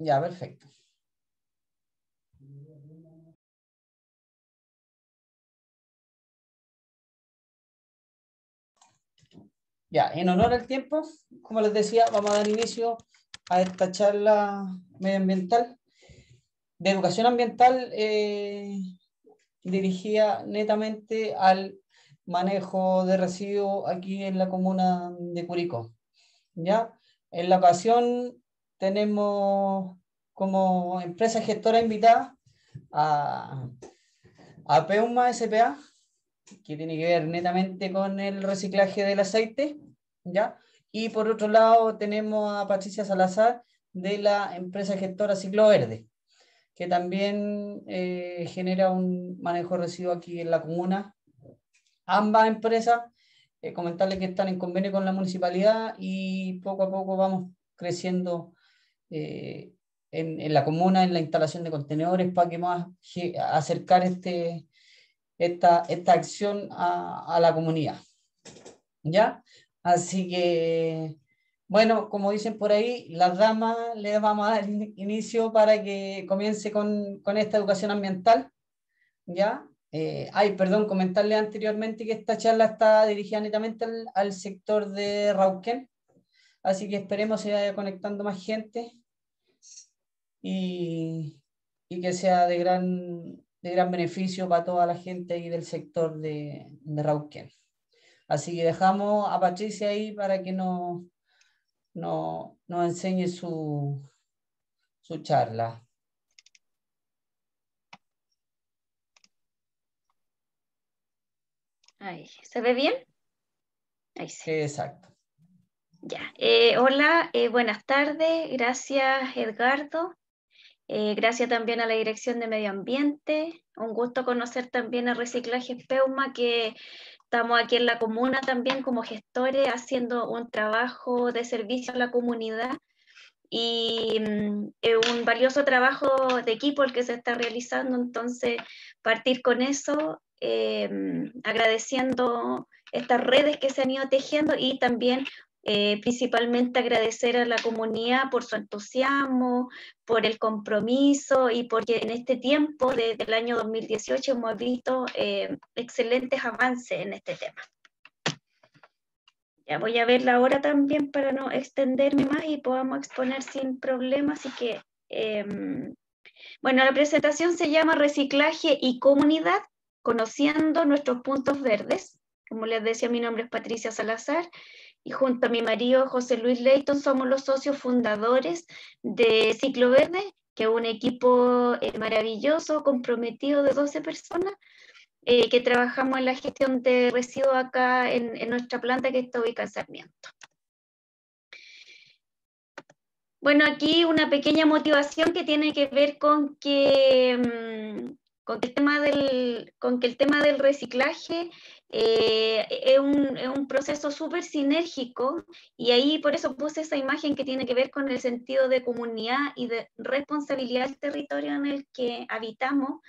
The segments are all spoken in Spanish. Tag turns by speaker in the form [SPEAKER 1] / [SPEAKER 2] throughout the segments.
[SPEAKER 1] Ya, perfecto. Ya, en honor al tiempo, como les decía, vamos a dar inicio a esta charla medioambiental de educación ambiental eh, dirigida netamente al manejo de residuos aquí en la comuna de Curicó. ¿ya? En la ocasión tenemos como empresa gestora invitada a, a Peuma SPA, que tiene que ver netamente con el reciclaje del aceite, ¿ya? Y por otro lado tenemos a Patricia Salazar de la empresa gestora Ciclo Verde, que también eh, genera un manejo de residuos aquí en la comuna. Ambas empresas, eh, comentarles que están en convenio con la municipalidad y poco a poco vamos creciendo eh, en, en, la comuna en la instalación de contenedores para que más acercar este, esta, esta acción a, a la comunidad. ¿Ya? Así que, bueno, como dicen por ahí, las damas les vamos a dar inicio para que comience con, con esta educación ambiental. ¿Ya? Eh, ay, perdón, comentarle anteriormente que esta charla está dirigida netamente al, al sector de Rauquén. Así que esperemos se vaya conectando más gente y, y que sea de gran, de gran beneficio para toda la gente ahí del sector de, de Rauquén. Así que dejamos a Patricia ahí para que nos, no, nos enseñe su, su charla.
[SPEAKER 2] Ahí, ¿se ve bien?
[SPEAKER 1] Ahí sí. Exacto.
[SPEAKER 2] Ya, eh, hola, eh, buenas tardes, gracias Edgardo, eh, gracias también a la Dirección de Medio Ambiente, un gusto conocer también el reciclaje Peuma, que estamos aquí en la comuna también como gestores haciendo un trabajo de servicio a la comunidad. Y mm, un valioso trabajo de equipo el que se está realizando, entonces partir con eso, eh, agradeciendo estas redes que se han ido tejiendo y también eh, principalmente agradecer a la comunidad por su entusiasmo, por el compromiso y porque en este tiempo, desde el año 2018, hemos visto eh, excelentes avances en este tema. Ya voy a verla ahora también para no extenderme más y podamos exponer sin problemas. Así que, em, bueno, la presentación se llama Reciclaje y Comunidad, conociendo nuestros puntos verdes. Como les decía, mi nombre es Patricia Salazar y junto a mi marido José Luis Leighton somos los socios fundadores de Ciclo Verde, que es un equipo eh, maravilloso, comprometido de 12 personas, eh, que trabajamos en la gestión de residuos acá en, nuestra planta que está ubicada en Sarmiento. Bueno, aquí una pequeña motivación que tiene que ver con que, mm, con el, tema del, con que el tema del reciclaje eh, es, un, es, un, proceso súper sinérgico y ahí por eso puse esa imagen que tiene que ver con el sentido de comunidad y de responsabilidad del territorio en el que habitamos.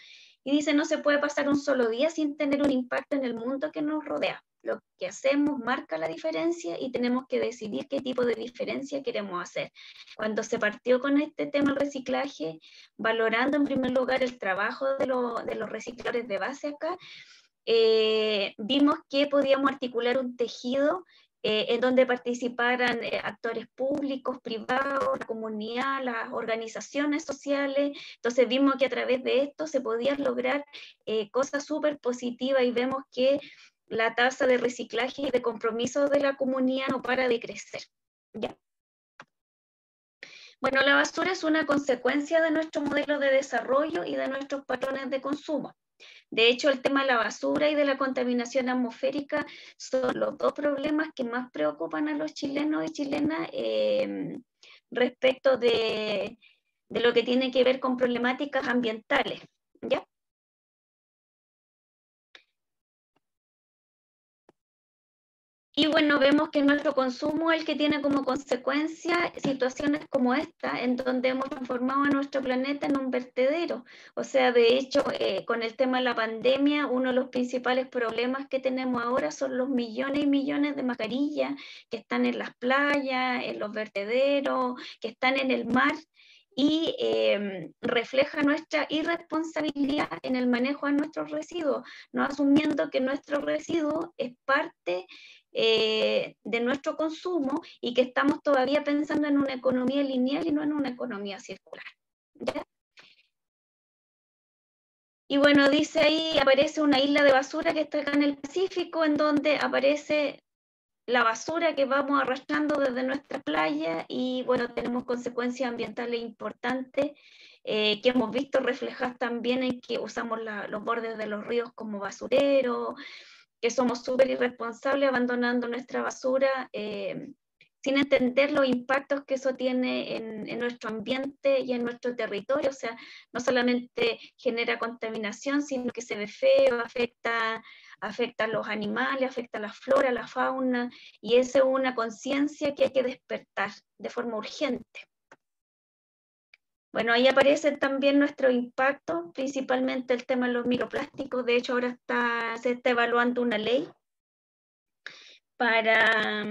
[SPEAKER 2] Y dice, no se puede pasar un solo día sin tener un impacto en el mundo que nos rodea. Lo que hacemos marca la diferencia y tenemos que decidir qué tipo de diferencia queremos hacer. Cuando se partió con este tema el reciclaje, valorando en primer lugar el trabajo de, lo, de los recicladores de base acá, eh, vimos que podíamos articular un tejido eh, en donde participaran eh, actores públicos, privados, la comunidad, las organizaciones sociales. Entonces vimos que a través de esto se podían lograr cosas súper positivas y vemos que la tasa de reciclaje y de compromiso de la comunidad no para de crecer. Bueno, la basura es una consecuencia de nuestro modelo de desarrollo y de nuestros patrones de consumo. De hecho, el tema de la basura y de la contaminación atmosférica son los dos problemas que más preocupan a los chilenos y chilenas eh, respecto de, de, lo que tiene que ver con problemáticas ambientales. ¿ya? Y bueno, vemos que nuestro consumo es el que tiene como consecuencia situaciones como esta, en donde hemos transformado a nuestro planeta en un vertedero. O sea, de hecho, eh, con el tema de la pandemia, uno de los principales problemas que tenemos ahora son los millones y millones de mascarillas que están en las playas, en los vertederos, que están en el mar y em, refleja nuestra irresponsabilidad en el manejo de nuestros residuos, no asumiendo que nuestro residuo es parte eh, de nuestro consumo y que estamos todavía pensando en una economía lineal y no en una economía circular. Y bueno, dice ahí, aparece una isla de basura que está acá en el Pacífico, en donde aparece la basura que vamos arrastrando desde nuestra playa y bueno, tenemos consecuencias ambientales importantes eh, que hemos visto reflejadas también en que usamos los bordes de los ríos como basureros, que somos súper irresponsables abandonando nuestra basura eh, sin entender los impactos que eso tiene en, nuestro ambiente y en nuestro territorio. O sea, no solamente genera contaminación, sino que se ve feo, afecta, afecta a los animales, afecta a la flora, a la fauna, y esa es una conciencia que hay que despertar de forma urgente. Bueno, ahí aparece también nuestro impacto, principalmente el tema de los microplásticos. De hecho, ahora se está evaluando una ley para,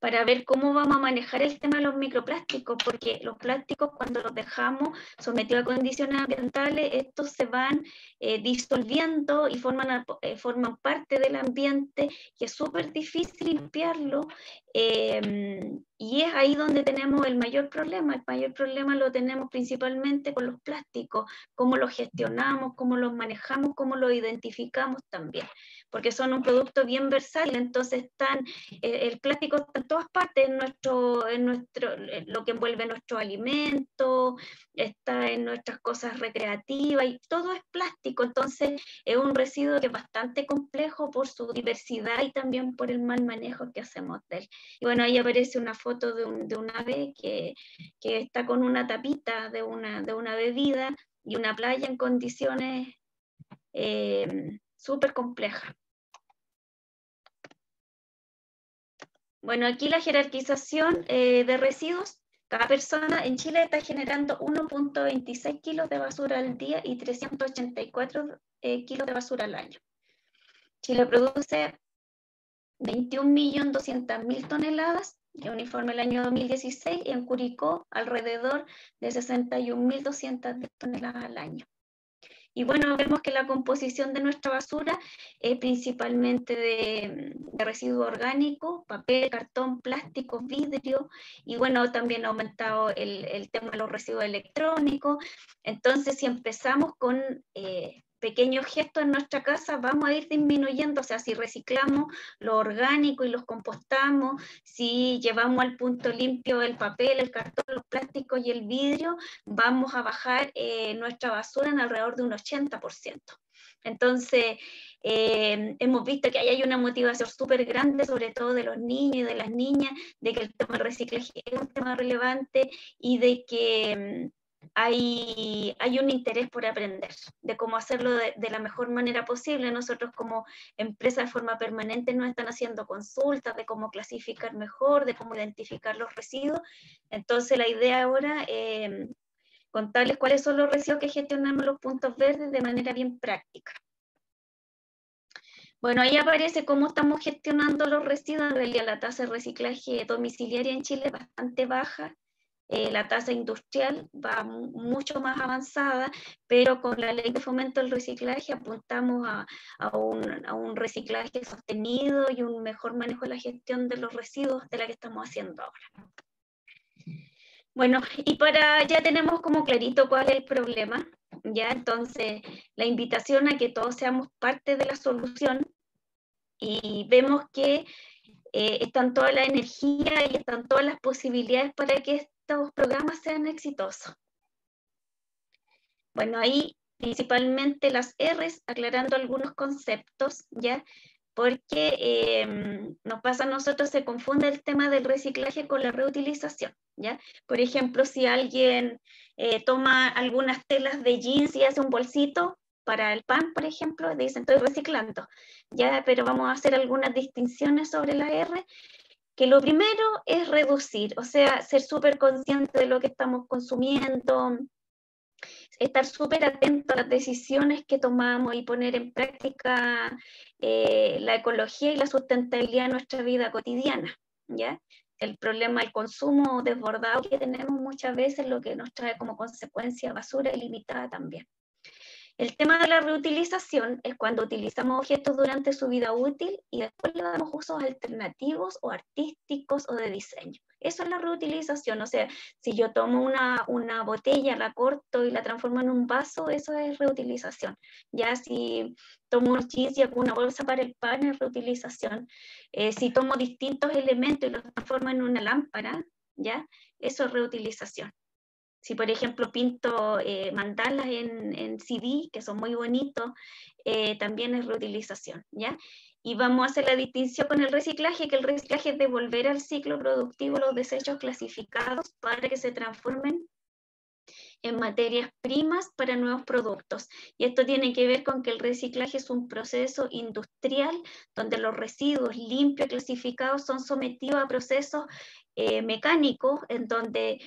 [SPEAKER 2] para ver cómo vamos a manejar el tema de los microplásticos, porque los plásticos cuando los dejamos sometidos a condiciones ambientales, estos se van eh, disolviendo y forman, eh, forman parte del ambiente y es súper difícil limpiarlo. Em, y es ahí donde tenemos el mayor problema. El mayor problema lo tenemos principalmente con los plásticos, cómo los gestionamos, cómo los manejamos, cómo los identificamos también porque son un producto bien versátil, entonces están, eh, el plástico está en todas partes, en, nuestro, en nuestro, lo que envuelve nuestro alimento, está en nuestras cosas recreativas y todo es plástico, entonces es un residuo que es bastante complejo por su diversidad y también por el mal manejo que hacemos de él. Y bueno, ahí aparece una foto de un, de un ave que, que, está con una tapita de una, de una bebida y una playa en condiciones eh, súper complejas. Bueno, aquí la jerarquización eh, de residuos. Cada persona en Chile está generando 1.26 kilos de basura al día y 384 eh, kilos de basura al año. Chile produce 21.200.000 toneladas de uniforme el año 2016 y en Curicó alrededor de 61.200 toneladas al año. Y bueno, vemos que la composición de nuestra basura es principalmente de, de residuo orgánico, papel, cartón, plástico, vidrio, y bueno, también ha aumentado el, el tema de los residuos electrónicos. Entonces, si empezamos con eh, pequeños gestos en nuestra casa vamos a ir disminuyendo, o sea, si reciclamos lo orgánico y los compostamos, si llevamos al punto limpio el papel, el cartón, los plásticos y el vidrio, vamos a bajar eh, nuestra basura en alrededor de un 80%. Entonces, eh, hemos visto que ahí hay una motivación súper grande, sobre todo de los niños y de las niñas, de que el tema del reciclaje es un tema relevante y de que mm, hay, un interés por aprender de cómo hacerlo de, la mejor manera posible. Nosotros como empresa de forma permanente nos están haciendo consultas de cómo clasificar mejor, de cómo identificar los residuos. Entonces la idea ahora eh, contarles cuáles son los residuos que gestionamos los puntos verdes de manera bien práctica. Bueno, ahí aparece cómo estamos gestionando los residuos. En realidad la tasa de reciclaje domiciliaria en Chile es bastante baja eh, la tasa industrial va mucho más avanzada, pero con la ley de fomento del reciclaje apuntamos a, a, un, a, un, reciclaje sostenido y un mejor manejo de la gestión de los residuos de la que estamos haciendo ahora. Bueno, y para ya tenemos como clarito cuál es el problema, ya entonces la invitación a que todos seamos parte de la solución y vemos que eh, están toda la energía y están todas las posibilidades para que estos programas sean exitosos. Bueno, ahí principalmente las R's, aclarando algunos conceptos, ¿ya? Porque em, nos pasa a nosotros, se confunde el tema del reciclaje con la reutilización, ¿ya? Por ejemplo, si alguien eh, toma algunas telas de jeans y hace un bolsito para el pan, por ejemplo, dicen, estoy reciclando, ¿ya? Pero vamos a hacer algunas distinciones sobre la R que lo primero es reducir, o sea, ser súper consciente de lo que estamos consumiendo, estar súper atento a las decisiones que tomamos y poner en práctica eh, la ecología y la sustentabilidad en nuestra vida cotidiana, ¿ya? el problema del consumo desbordado que tenemos muchas veces, lo que nos trae como consecuencia basura ilimitada también. El tema de la reutilización es cuando utilizamos objetos durante su vida útil y después le damos usos alternativos o artísticos o de diseño. Eso es la reutilización, o sea, si yo tomo una, una botella, la corto y la transformo en un vaso, eso es reutilización. Ya si tomo un cheese y hago una bolsa para el pan, es reutilización. Eh, si tomo distintos elementos y los transformo en una lámpara, ya, eso es reutilización. Si, por ejemplo, pinto eh, mandalas en, CD, que son muy bonitos, eh, también es reutilización, ¿ya? Y vamos a hacer la distinción con el reciclaje, que el reciclaje es devolver al ciclo productivo los desechos clasificados para que se transformen en materias primas para nuevos productos. Y esto tiene que ver con que el reciclaje es un proceso industrial donde los residuos limpios clasificados son sometidos a procesos eh, mecánicos en donde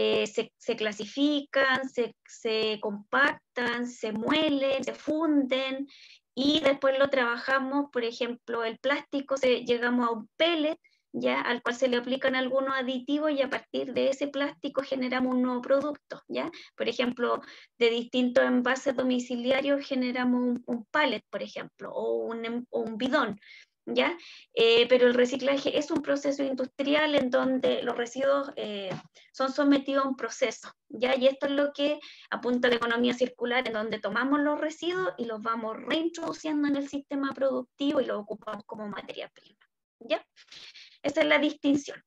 [SPEAKER 2] eh, se, clasifican, se, compactan, se muelen, se funden y después lo trabajamos, por ejemplo, el plástico, se, llegamos a un pellet, ya al cual se le aplican algunos aditivos y a partir de ese plástico generamos un nuevo producto, ¿ya? Por ejemplo, de distintos envases domiciliarios generamos un, un pallet, por ejemplo, o un bidón, ¿ya? Eh, pero el reciclaje es un proceso industrial en donde los residuos eh, son sometidos a un proceso, ¿ya? Y esto es lo que apunta la economía circular, en donde tomamos los residuos y los vamos reintroduciendo en el sistema productivo y los ocupamos como materia prima, ¿ya? Esa es la distinción.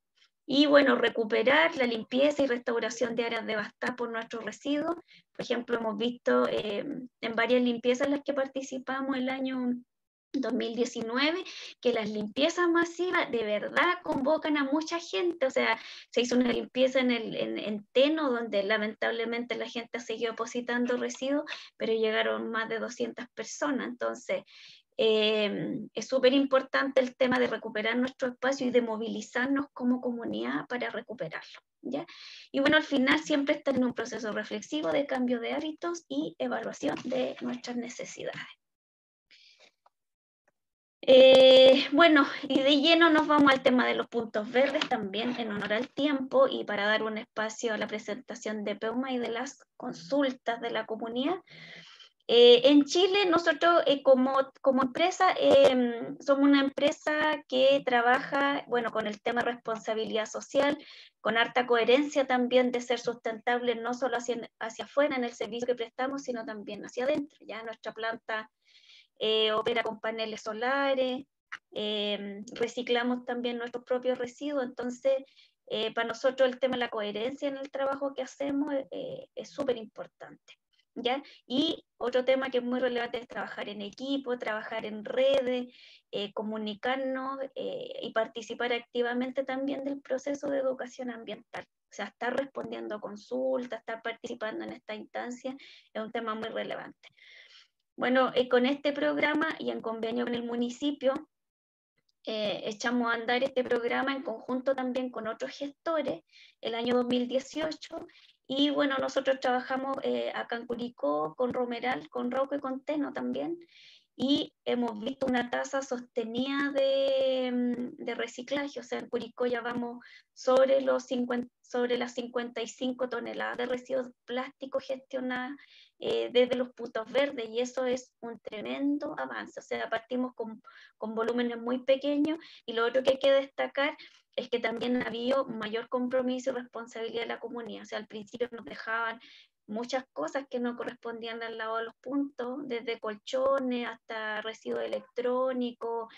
[SPEAKER 2] Y bueno, recuperar la limpieza y restauración de áreas devastadas por nuestros residuos. Por ejemplo, hemos visto eh, en varias limpiezas en las que participamos el año 2019, que las limpiezas masivas de verdad convocan a mucha gente. O sea, se hizo una limpieza en, el, en, Teno, donde lamentablemente la gente seguido depositando residuos, pero llegaron más de 200 personas. Entonces, em, es súper importante el tema de recuperar nuestro espacio y de movilizarnos como comunidad para recuperarlo. ¿ya? Y bueno, al final siempre estar en un proceso reflexivo de cambio de hábitos y evaluación de nuestras necesidades. Eh, bueno, y de lleno nos vamos al tema de los puntos verdes también en honor al tiempo y para dar un espacio a la presentación de PEUMA y de las consultas de la comunidad. Eh, en Chile, nosotros eh, como, empresa em, somos una empresa que trabaja bueno, con el tema de responsabilidad social, con harta coherencia también de ser sustentable no solo hacia, hacia afuera en el servicio que prestamos, sino también hacia adentro. Ya nuestra planta eh, opera con paneles solares, eh, reciclamos también nuestros propios residuos, entonces eh, para nosotros el tema de la coherencia en el trabajo que hacemos es súper importante. ¿Ya? Y otro tema que es muy relevante es trabajar en equipo, trabajar en redes, comunicarnos y participar activamente también del proceso de educación ambiental. O sea, estar respondiendo a consultas, estar participando en esta instancia es un tema muy relevante. Bueno, eh, con este programa y en convenio con el municipio, eh, echamos a andar este programa en conjunto también con otros gestores el año 2018 y bueno, nosotros trabajamos eh, acá en Curicó con Romeral, con Rauco y con Teno también y hemos visto una tasa sostenida de, mm, de, reciclaje, o sea, en Curicó ya vamos sobre, los 50, sobre las 55 toneladas de residuos plásticos gestionadas eh, desde los puntos verdes y eso es un tremendo avance. O sea, partimos con, con volúmenes muy pequeños y lo otro que hay que destacar es que también ha habido mayor compromiso y responsabilidad de la comunidad. O sea, al principio nos dejaban muchas cosas que no correspondían al lado de los puntos, desde colchones hasta residuos electrónicos,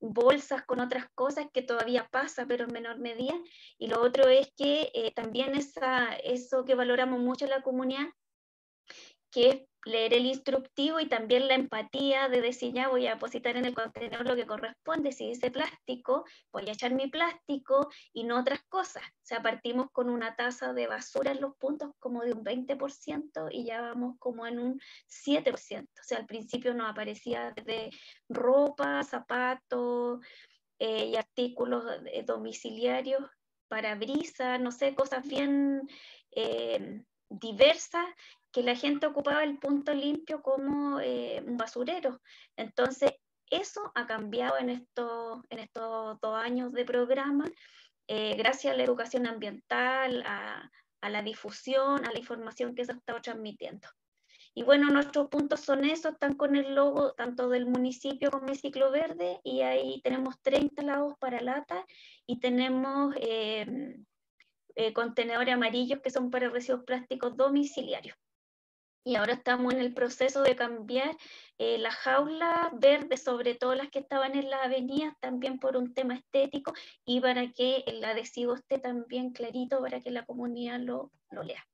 [SPEAKER 2] bolsas con otras cosas que todavía pasa, pero en menor medida. Y lo otro es que eh, también esa, eso que valoramos mucho en la comunidad que es leer el instructivo y también la empatía de decir, ya voy a depositar en el contenedor lo que corresponde, si dice plástico, voy a echar mi plástico y no otras cosas. O sea, partimos con una tasa de basura en los puntos como de un 20% y ya vamos como en un 7%. O sea, al principio nos aparecía de ropa, zapatos eh, y artículos domiciliarios, para brisa, no sé, cosas bien... Eh, diversas que la gente ocupaba el punto limpio como eh, basurero. Entonces, eso ha cambiado en estos, en estos dos años de programa eh, gracias a la educación ambiental, a, la difusión, a la información que se está transmitiendo. Y bueno, nuestros puntos son esos, están con el logo tanto del municipio como el ciclo verde, y ahí tenemos 30 lados para lata y tenemos eh, eh, contenedores amarillos que son para residuos plásticos domiciliarios y ahora estamos en el proceso de cambiar eh, la jaula verde, sobre todo las que estaban en la avenida, también por un tema estético y para que el adhesivo esté también clarito para que la comunidad lo, lo lea.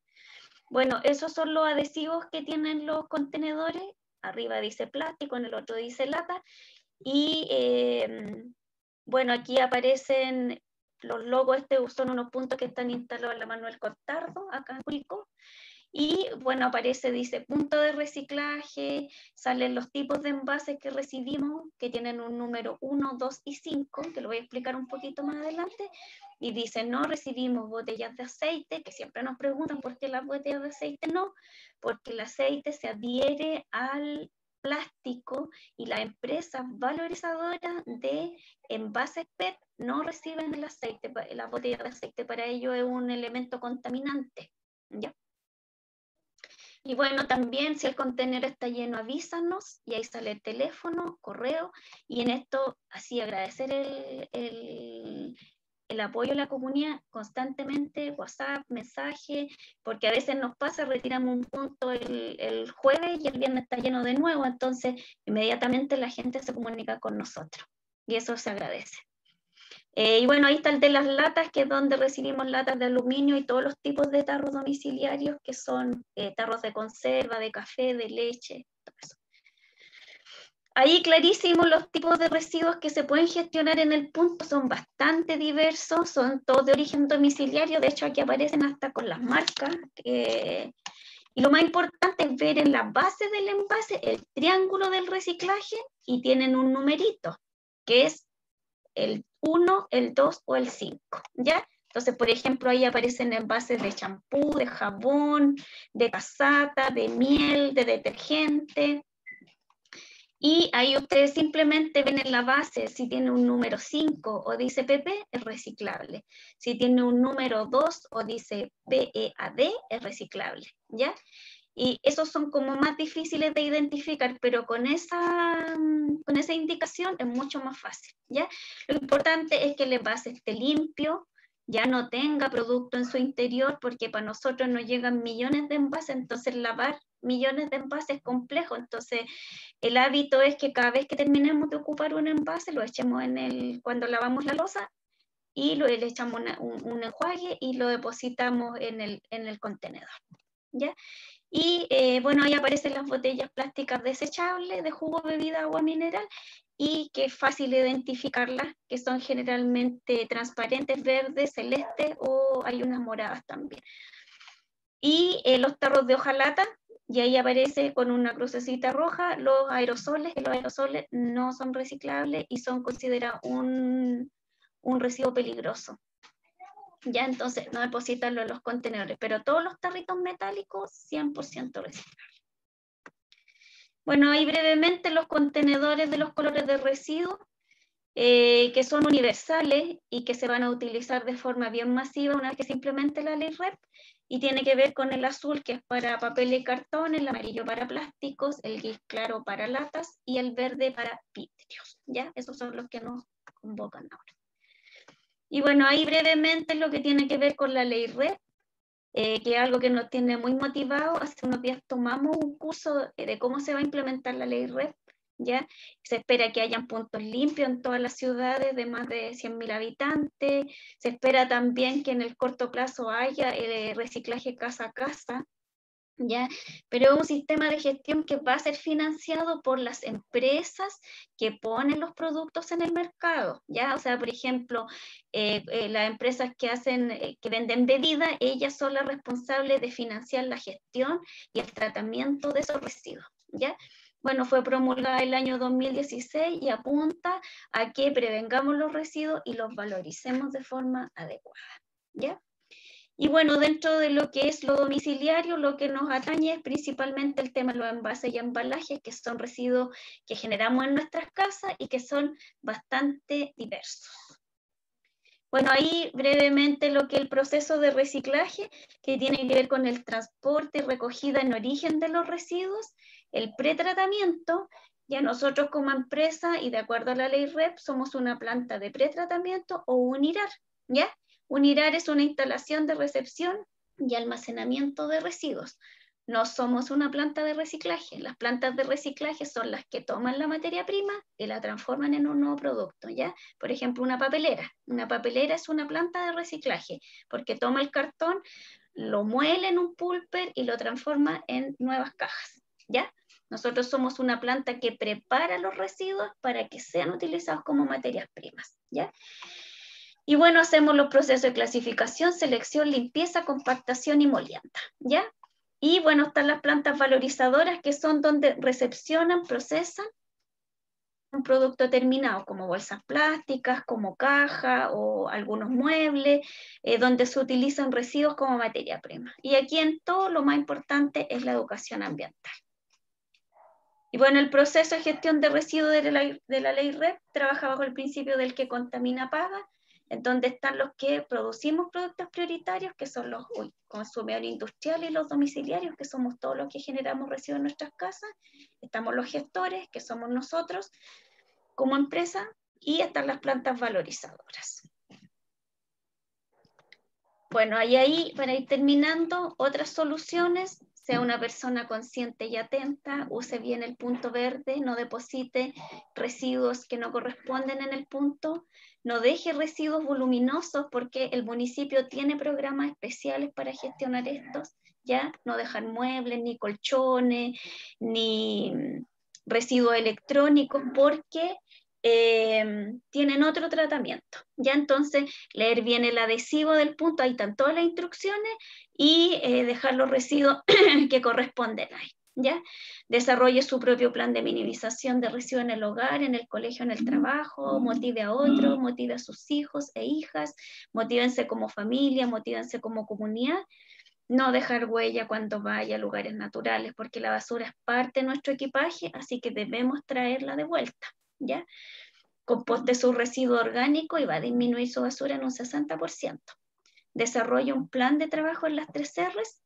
[SPEAKER 2] Bueno, esos son los adhesivos que tienen los contenedores. Arriba dice plástico, en el otro dice lata. Y em, bueno, aquí aparecen los logos, este son unos puntos que están instalados en la Manuel Cortardo, acá en Cuico. Y bueno, aparece, dice punto de reciclaje, salen los tipos de envases que recibimos, que tienen un número 1, 2 y 5, que lo voy a explicar un poquito más adelante. Y dice, no recibimos botellas de aceite, que siempre nos preguntan por qué las botellas de aceite no, porque el aceite se adhiere al plástico y las empresas valorizadoras de envases PET no reciben el aceite, la botella de aceite, para ello es un elemento contaminante. ¿ya? Y bueno, también si el contenedor está lleno, avísanos y ahí sale el teléfono, correo. Y en esto, así agradecer el, el, apoyo de la comunidad constantemente, WhatsApp, mensaje, porque a veces nos pasa, retiramos un punto el, el, jueves y el viernes está lleno de nuevo, entonces inmediatamente la gente se comunica con nosotros y eso se agradece. Eh, y bueno, ahí está el de las latas, que es donde recibimos latas de aluminio y todos los tipos de tarros domiciliarios, que son eh, tarros de conserva, de café, de leche, todo. Ahí clarísimo los tipos de residuos que se pueden gestionar en el punto son bastante diversos, son todos de origen domiciliario, de hecho aquí aparecen hasta con las marcas. y lo más importante es ver en la base del envase el triángulo del reciclaje y tienen un numerito, que es el 1, el 2 o el 5, ¿ya? Entonces, por ejemplo, ahí aparecen envases de champú, de jabón, de casata, de miel, de detergente. Y ahí ustedes simplemente ven en la base si tiene un número 5 o dice PP, es reciclable. Si tiene un número 2 o dice PEAD, es reciclable, ¿ya? Y esos son como más difíciles de identificar, pero con esa, mm, con esa indicación es mucho más fácil, ¿ya? Lo importante es que el envase esté limpio, ya no tenga producto en su interior, porque para nosotros nos llegan millones de envases, entonces lavar millones de envases es complejo, entonces el hábito es que cada vez que terminemos de ocupar un envase, lo echemos en el, cuando lavamos la losa, y lo, le echamos un, un, enjuague y lo depositamos en el, en el contenedor, ¿ya? Y eh, bueno, ahí aparecen las botellas plásticas desechables de jugo, bebida, agua mineral y que es fácil identificarlas, que son generalmente transparentes, verdes, celestes o hay unas moradas también. Y eh, los tarros de hojalata, y ahí aparece con una crucecita roja los aerosoles, que los aerosoles no son reciclables y son considerados un, un residuo peligroso ya entonces no depositarlo en los contenedores, pero todos los tarritos metálicos 100% reciclables. Bueno, ahí brevemente los contenedores de los colores de residuos, eh, que son universales y que se van a utilizar de forma bien masiva una vez que simplemente la ley REP, y tiene que ver con el azul, que es para papel y cartón, el amarillo para plásticos, el gris claro para latas y el verde para vidrios. ¿ya? Esos son los que nos convocan ahora. Y bueno, ahí brevemente lo que tiene que ver con la ley red, eh, que es algo que nos tiene muy motivado. Hace unos días tomamos un curso de cómo se va a implementar la ley red. ¿ya? Se espera que hayan puntos limpios en todas las ciudades de más de 100.000 habitantes. Se espera también que en el corto plazo haya eh, reciclaje casa a casa. ¿Ya? Pero es un sistema de gestión que va a ser financiado por las empresas que ponen los productos en el mercado, ¿ya? O sea, por ejemplo, eh, eh, las empresas que hacen, eh, que venden bebidas, ellas son las responsables de financiar la gestión y el tratamiento de esos residuos, ¿ya? Bueno, fue promulgada el año 2016 y apunta a que prevengamos los residuos y los valoricemos de forma adecuada, ¿ya? Y bueno, dentro de lo que es lo domiciliario, lo que nos atañe es principalmente el tema de los envases y embalajes, que son residuos que generamos en nuestras casas y que son bastante diversos. Bueno, ahí brevemente lo que el proceso de reciclaje, que tiene que ver con el transporte y recogida en origen de los residuos, el pretratamiento, ya nosotros como empresa y de acuerdo a la ley REP somos una planta de pretratamiento o un IRAR, ¿ya? Un IRAR es una instalación de recepción y almacenamiento de residuos. No somos una planta de reciclaje. Las plantas de reciclaje son las que toman la materia prima y la transforman en un nuevo producto, ¿ya? Por ejemplo, una papelera. Una papelera es una planta de reciclaje porque toma el cartón, lo muele en un pulper y lo transforma en nuevas cajas, ¿ya? Nosotros somos una planta que prepara los residuos para que sean utilizados como materias primas, ¿ya? Y bueno, hacemos los procesos de clasificación, selección, limpieza, compactación y molienda, ¿ya? Y bueno, están las plantas valorizadoras que son donde recepcionan, procesan un producto terminado, como bolsas plásticas, como caja o algunos muebles, eh, donde se utilizan residuos como materia prima. Y aquí en todo lo más importante es la educación ambiental. Y bueno, el proceso de gestión de residuos de la, de la ley REP trabaja bajo el principio del que contamina paga donde están los que producimos productos prioritarios, que son los consumidores industriales y los domiciliarios, que somos todos los que generamos residuos en nuestras casas, estamos los gestores, que somos nosotros como empresa, y están las plantas valorizadoras. Bueno, ahí, ahí, para ir terminando, otras soluciones sea una persona consciente y atenta, use bien el punto verde, no deposite residuos que no corresponden en el punto, no deje residuos voluminosos porque el municipio tiene programas especiales para gestionar estos, ya no dejar muebles, ni colchones, ni residuos electrónicos porque eh, tienen otro tratamiento. Ya entonces leer bien el adhesivo del punto, ahí están todas las instrucciones y eh, dejar los residuos que corresponden ahí. ¿Ya? Desarrolle su propio plan de minimización de residuos en el hogar, en el colegio, en el trabajo, motive a otros, motive a sus hijos e hijas, motívense como familia, motívense como comunidad. No dejar huella cuando vaya a lugares naturales, porque la basura es parte de nuestro equipaje, así que debemos traerla de vuelta. ¿ya? Composte su residuo orgánico y va a disminuir su basura en un 60%. Desarrolle un plan de trabajo en las tres R's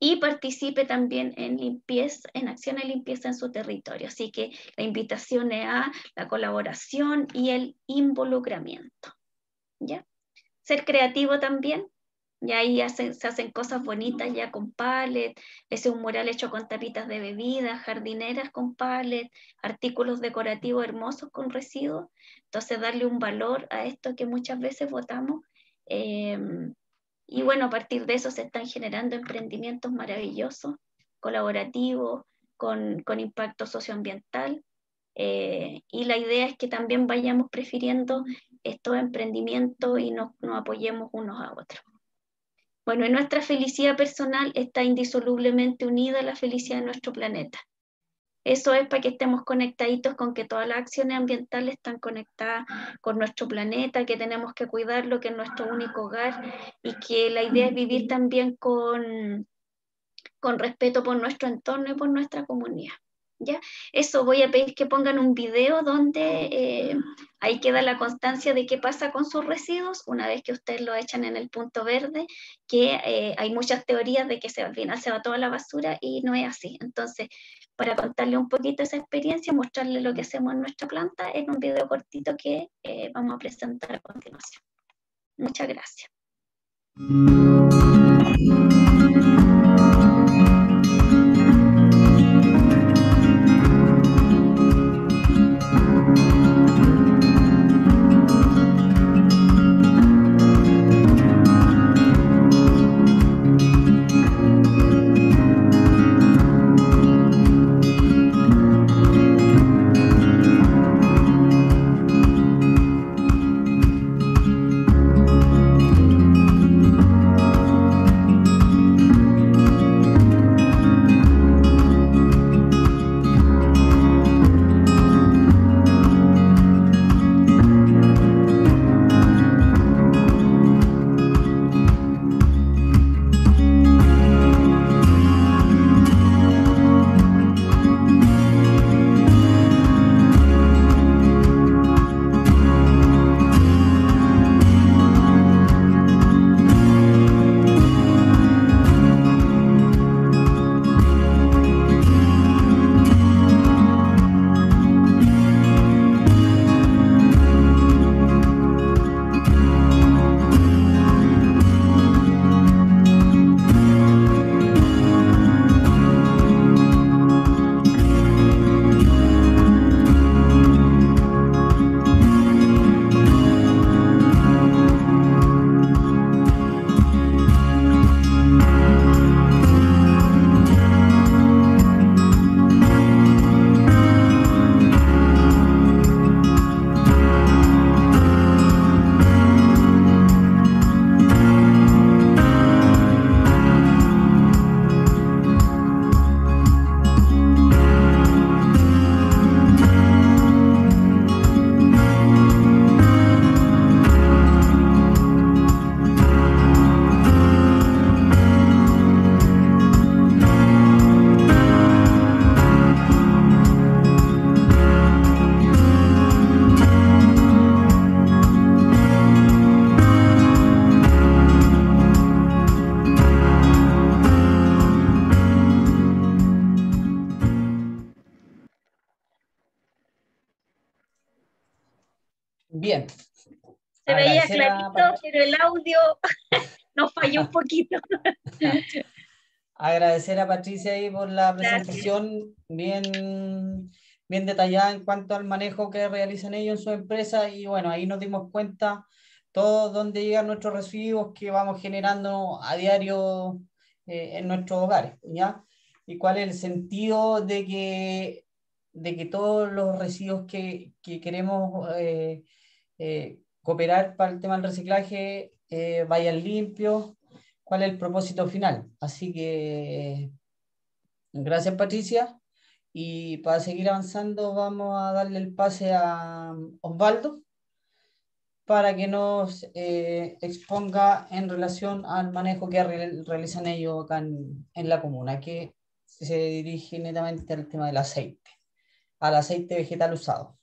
[SPEAKER 2] y participe también en limpieza, en acciones de limpieza en su territorio. Así que la invitación es a la colaboración y el involucramiento. ¿ya? Ser creativo también, y ahí se hacen cosas bonitas ya con palet, ese un mural hecho con tapitas de bebidas, jardineras con palet, artículos decorativos hermosos con residuos. Entonces darle un valor a esto que muchas veces votamos. Em, y bueno, a partir de eso se están generando emprendimientos maravillosos, colaborativos, con, con impacto socioambiental. Eh, y la idea es que también vayamos prefiriendo estos emprendimientos y nos, nos apoyemos unos a otros. Bueno, y nuestra felicidad personal está indisolublemente unida a la felicidad de nuestro planeta. Eso es para que estemos conectaditos con que todas las acciones ambientales están conectadas con nuestro planeta, que tenemos que cuidarlo, que es nuestro único hogar y que la idea es vivir también con, con respeto por nuestro entorno y por nuestra comunidad. ¿Ya? Eso voy a pedir que pongan un video donde eh, ahí queda la constancia de qué pasa con sus residuos una vez que ustedes lo echan en el punto verde, que eh, hay muchas teorías de que se, al se va toda la basura y no es así. Entonces, para contarle un poquito esa experiencia, mostrarle lo que hacemos en nuestra planta en un video cortito que eh, vamos a presentar a continuación. Muchas gracias. Clarito, pero el audio nos falló un poquito.
[SPEAKER 1] Agradecer a Patricia ahí por la presentación bien, bien detallada en cuanto al manejo que realizan ellos en su empresa y bueno, ahí nos dimos cuenta todo dónde llegan nuestros residuos que vamos generando a diario eh, en nuestros hogares, ¿ya? Y cuál es el sentido de que, de que todos los residuos que, que queremos eh, eh, cooperar para el tema del reciclaje vayan limpios, cuál es el propósito final. Así que gracias Patricia. Y para seguir avanzando vamos a darle el pase a Osvaldo para que nos eh, exponga en relación al manejo que realizan ellos acá en, en, la comuna, que se dirige netamente al tema del aceite, al aceite vegetal usado.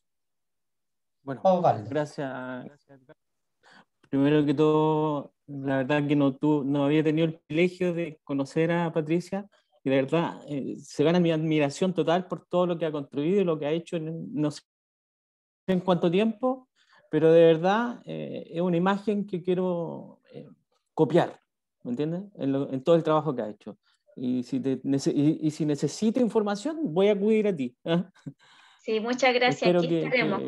[SPEAKER 3] Bueno, gracias, gracias. Primero que todo, la verdad que no, tú, no había tenido el privilegio de conocer a Patricia y de verdad eh, se gana mi admiración total por todo lo que ha construido y lo que ha hecho en no sé en cuánto tiempo, pero de verdad eh, es una imagen que quiero eh, copiar, ¿me entiendes? En, todo el trabajo que ha hecho. Y si, y, si necesita información, voy a acudir a ti. ¿ah?
[SPEAKER 2] Sí, muchas gracias. Aquí estaremos.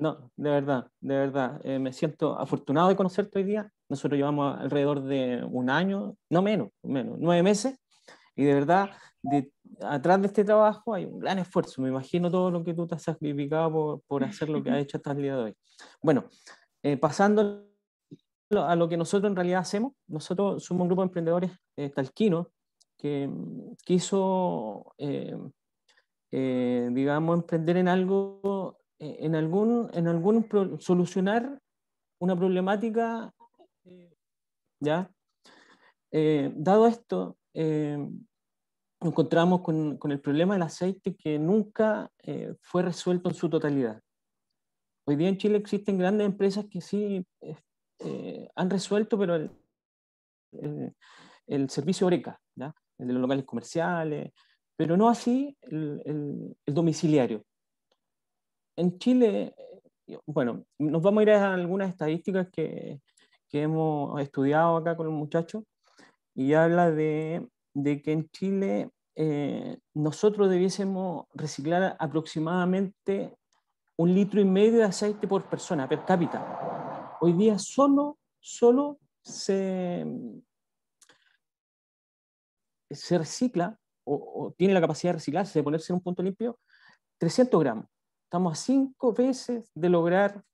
[SPEAKER 3] No, de verdad, de verdad. Eh, me siento afortunado de conocerte hoy día. Nosotros llevamos alrededor de un año, no menos, menos, nueve meses. Y de verdad, de, atrás de este trabajo hay un gran esfuerzo. Me imagino todo lo que tú te has sacrificado por, por hacer lo que has hecho hasta el día de hoy. Bueno, eh, pasando a lo que nosotros en realidad hacemos, nosotros somos un grupo de emprendedores eh, talquinos que quiso, eh, digamos, emprender en algo, en algún, en algún solucionar una problemática, ¿ya? dado esto, nos encontramos con, con, el problema del aceite que nunca eh, fue resuelto en su totalidad. Hoy día en Chile existen grandes empresas que sí eh, eh, han resuelto, pero el, el, servicio Oreca, el de los locales comerciales, pero no así el, el, domiciliario. En Chile, bueno, nos vamos a ir a algunas estadísticas que, que hemos estudiado acá con los muchachos y habla de de que en Chile eh, nosotros debiésemos reciclar aproximadamente un litro y medio de aceite por persona, per cápita. Hoy día solo, solo se, se recicla o, tiene la capacidad de reciclarse, de ponerse en un punto limpio, 300 gramos. Estamos a cinco veces de lograr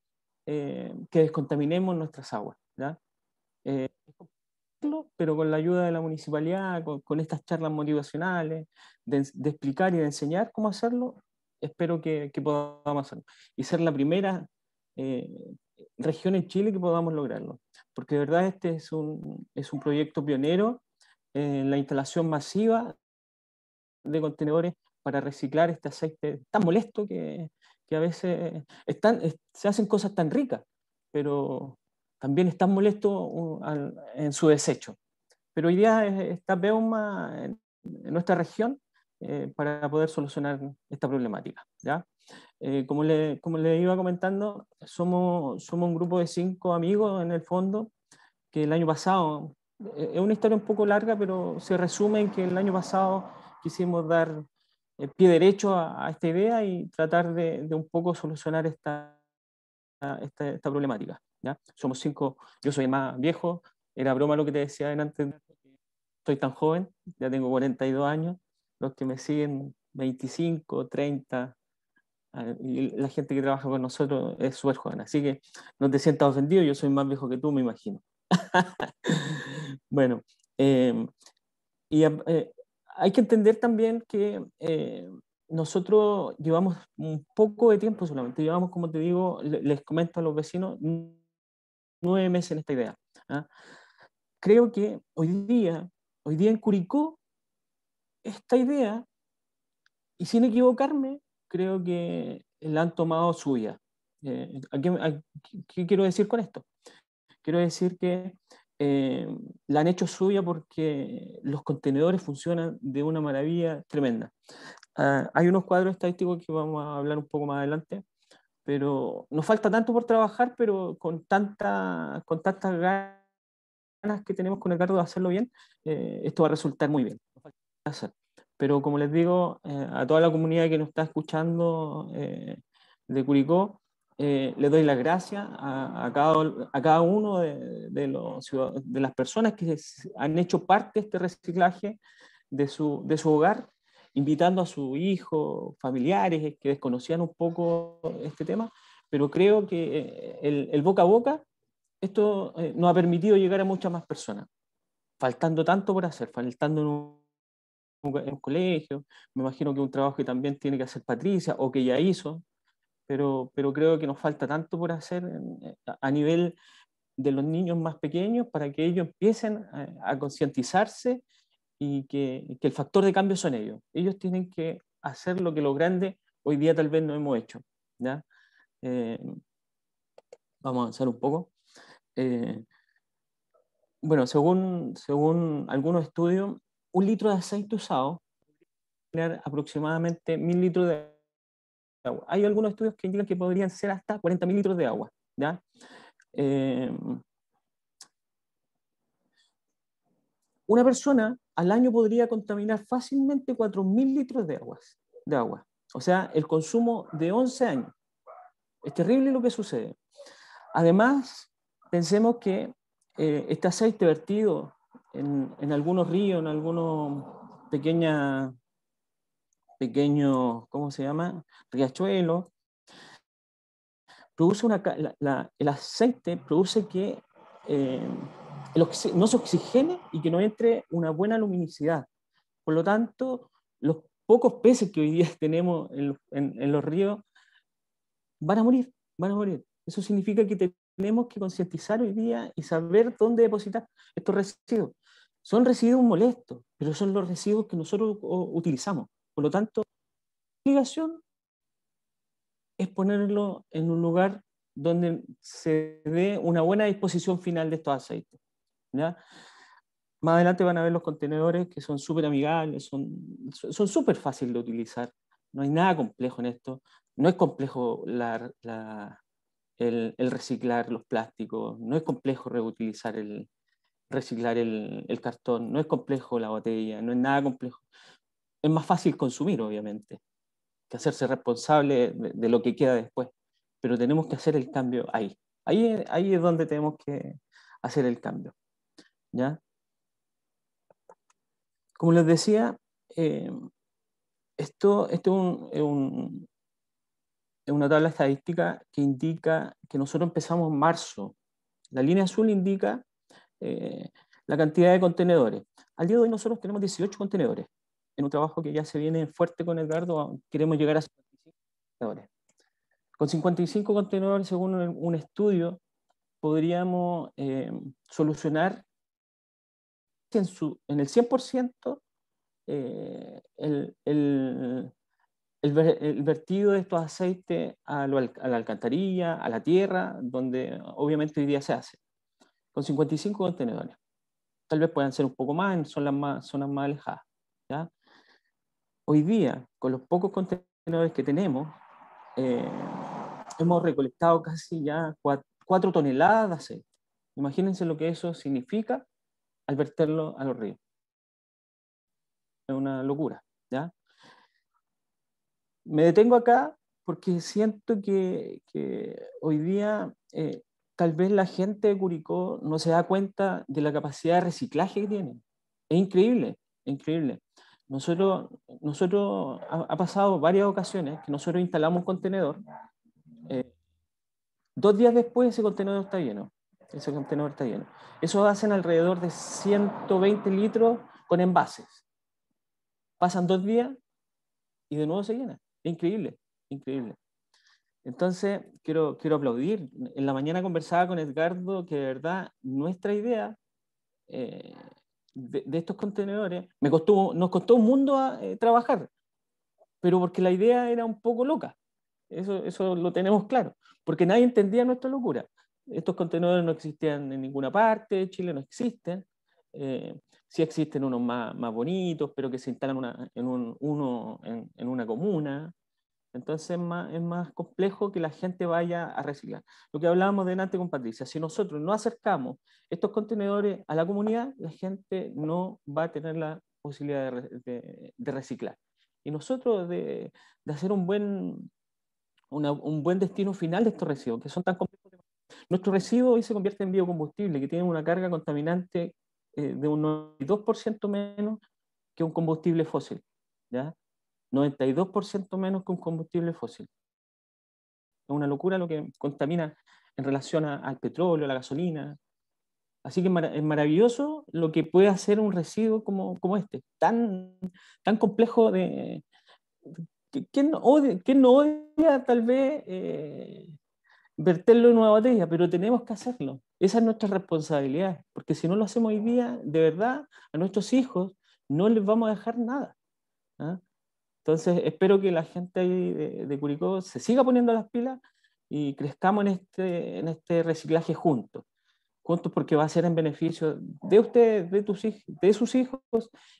[SPEAKER 3] eh, que descontaminemos nuestras aguas. ¿ya? Eh, pero con la ayuda de la municipalidad, con, estas charlas motivacionales, de, explicar y de enseñar cómo hacerlo, espero que, podamos hacerlo. Y ser la primera eh, región en Chile que podamos lograrlo. Porque de verdad este es un, es un proyecto pionero en la instalación masiva de contenedores para reciclar este aceite tan molesto que, que a veces están, se hacen cosas tan ricas, pero también está molesto en su desecho. Pero hoy día está Beuma en, nuestra región eh, para poder solucionar esta problemática. ¿ya? Eh, como, le, como le iba comentando, somos, somos un grupo de cinco amigos en el fondo que el año pasado, eh, es una historia un poco larga, pero se resume en que el año pasado quisimos dar pie derecho a, esta idea y tratar de, de un poco solucionar esta, esta, esta problemática. Somos cinco, yo soy más viejo, era broma lo que te decía antes, estoy tan joven, ya tengo 42 años, los que me siguen 25, 30, ah, y la gente que trabaja con nosotros es súper joven, así que no te sientas ofendido, yo soy más viejo que tú, me imagino. bueno, em, y eh, hay que entender también que eh, nosotros llevamos un poco de tiempo solamente, llevamos, como te digo, les comento a los vecinos, nueve meses en esta idea. ¿ah? Creo que hoy día, hoy día en Curicó, esta idea, y sin equivocarme, creo que la han tomado suya. Eh, qué, quiero decir con esto? Quiero decir que eh, la han hecho suya porque los contenedores funcionan de una maravilla tremenda. Ah, hay unos cuadros estadísticos que vamos a hablar un poco más adelante. pero nos falta tanto por trabajar, pero con, tanta, con tantas ganas que tenemos con el cargo de hacerlo bien, eh, esto va a resultar muy bien. Pero como les digo, eh, a toda la comunidad que nos está escuchando eh, de Curicó, le doy las gracias a, cada, a uno de, las personas que han hecho parte de este reciclaje de su, hogar invitando a su hijo, familiares que desconocían un poco este tema, pero creo que eh, el, boca a boca, esto eh, nos ha permitido llegar a muchas más personas, faltando tanto por hacer, faltando en un, colegio, me imagino que un trabajo que también tiene que hacer Patricia o que ya hizo, pero, pero creo que nos falta tanto por hacer eh, a nivel de los niños más pequeños para que ellos empiecen a concientizarse y que, que, el factor de cambio son ellos. Ellos tienen que hacer lo que los grandes hoy día tal vez no hemos hecho. Eh, vamos a avanzar un poco. Eh, bueno, según, según algunos estudios, un litro de aceite usado aproximadamente mil litros de agua. Hay algunos estudios que indican que podrían ser hasta 40 mil litros de agua. ¿ya? Eh, una persona al año podría contaminar fácilmente 4.000 litros de, aguas, de agua. O sea, el consumo de 11 años. Es terrible lo que sucede. Además, pensemos que eh, este aceite vertido en, algunos ríos, en algunos pequeños, pequeños, ¿cómo se llama? Riachuelos, produce una, el aceite produce que eh, no se oxigene y que no entre una buena luminosidad. Por lo tanto, los pocos peces que hoy día tenemos en, los ríos van a morir, van a morir. Eso significa que tenemos que concientizar hoy día y saber dónde depositar estos residuos. Son residuos molestos, pero son los residuos que nosotros utilizamos. Por lo tanto, la obligación es ponerlo en un lugar donde se dé una buena disposición final de estos aceites. Más adelante van a ver los contenedores que son súper amigables, son súper fáciles de utilizar. No hay nada complejo en esto. No es complejo el, reciclar los plásticos, no es complejo reutilizar el, reciclar el, cartón, no es complejo la botella, no es nada complejo. Es más fácil consumir, obviamente, que hacerse responsable de, lo que queda después. Pero tenemos que hacer el cambio ahí. Ahí, es donde tenemos que hacer el cambio. ¿ya? Como les decía, eh, esto, esto es, un, es, una tabla estadística que indica que nosotros empezamos en marzo. La línea azul indica eh, la cantidad de contenedores. Al día de hoy nosotros tenemos 18 contenedores. En un trabajo que ya se viene fuerte con Edgardo, queremos llegar a 55 contenedores. Con 55 contenedores, según un estudio, podríamos eh, solucionar en, el 100% eh, el, vertido de estos aceites a, la alcantarilla, a la tierra, donde obviamente hoy día se hace, con 55 contenedores. Tal vez puedan ser un poco más son las zonas más alejadas. Hoy día, con los pocos contenedores que tenemos, eh, hemos recolectado casi ya 4 toneladas de aceite. Imagínense lo que eso significa al verterlo a los ríos. Es una locura, ¿ya? Me detengo acá porque siento que, hoy día eh, tal vez la gente de Curicó no se da cuenta de la capacidad de reciclaje que tiene. Es increíble, increíble. Nosotros, nosotros ha, pasado varias ocasiones que nosotros instalamos un contenedor. Eh, dos días después ese contenedor está lleno ese contenedor está lleno. Eso hacen alrededor de 120 litros con envases. Pasan dos días y de nuevo se llena. increíble, increíble. Entonces, quiero, quiero aplaudir. En la mañana conversaba con Edgardo que de verdad nuestra idea eh, de, estos contenedores me costó, nos costó un mundo a, eh, trabajar, pero porque la idea era un poco loca. Eso, eso lo tenemos claro, porque nadie entendía nuestra locura. Estos contenedores no existían en ninguna parte, Chile no existen. Eh, sí existen unos más, más, bonitos, pero que se instalan una, en, un, uno en, en, una comuna. Entonces es más, es más complejo que la gente vaya a reciclar. Lo que hablábamos delante con Patricia, si nosotros no acercamos estos contenedores a la comunidad, la gente no va a tener la posibilidad de, reciclar. Y nosotros de, hacer un buen, un buen destino final de estos residuos, que son tan complejos. Nuestro residuo hoy se convierte en biocombustible, que tiene una carga contaminante eh, de un 92% menos que un combustible fósil. ¿ya? 92% menos que un combustible fósil. Es una locura lo que contamina en relación al petróleo, a la gasolina. Así que es maravilloso lo que puede hacer un residuo como, como este, tan, tan complejo de... ¿Quién odia, no odia tal vez eh, verterlo en una botella? Pero tenemos que hacerlo. Esa es nuestra responsabilidad, porque si no lo hacemos hoy día, de verdad, a nuestros hijos no les vamos a dejar nada. ¿ah? Entonces, espero que la gente de, Curicó se siga poniendo las pilas y crezcamos en este, en este reciclaje juntos. Juntos porque va a ser en beneficio de ustedes, de, sus hijos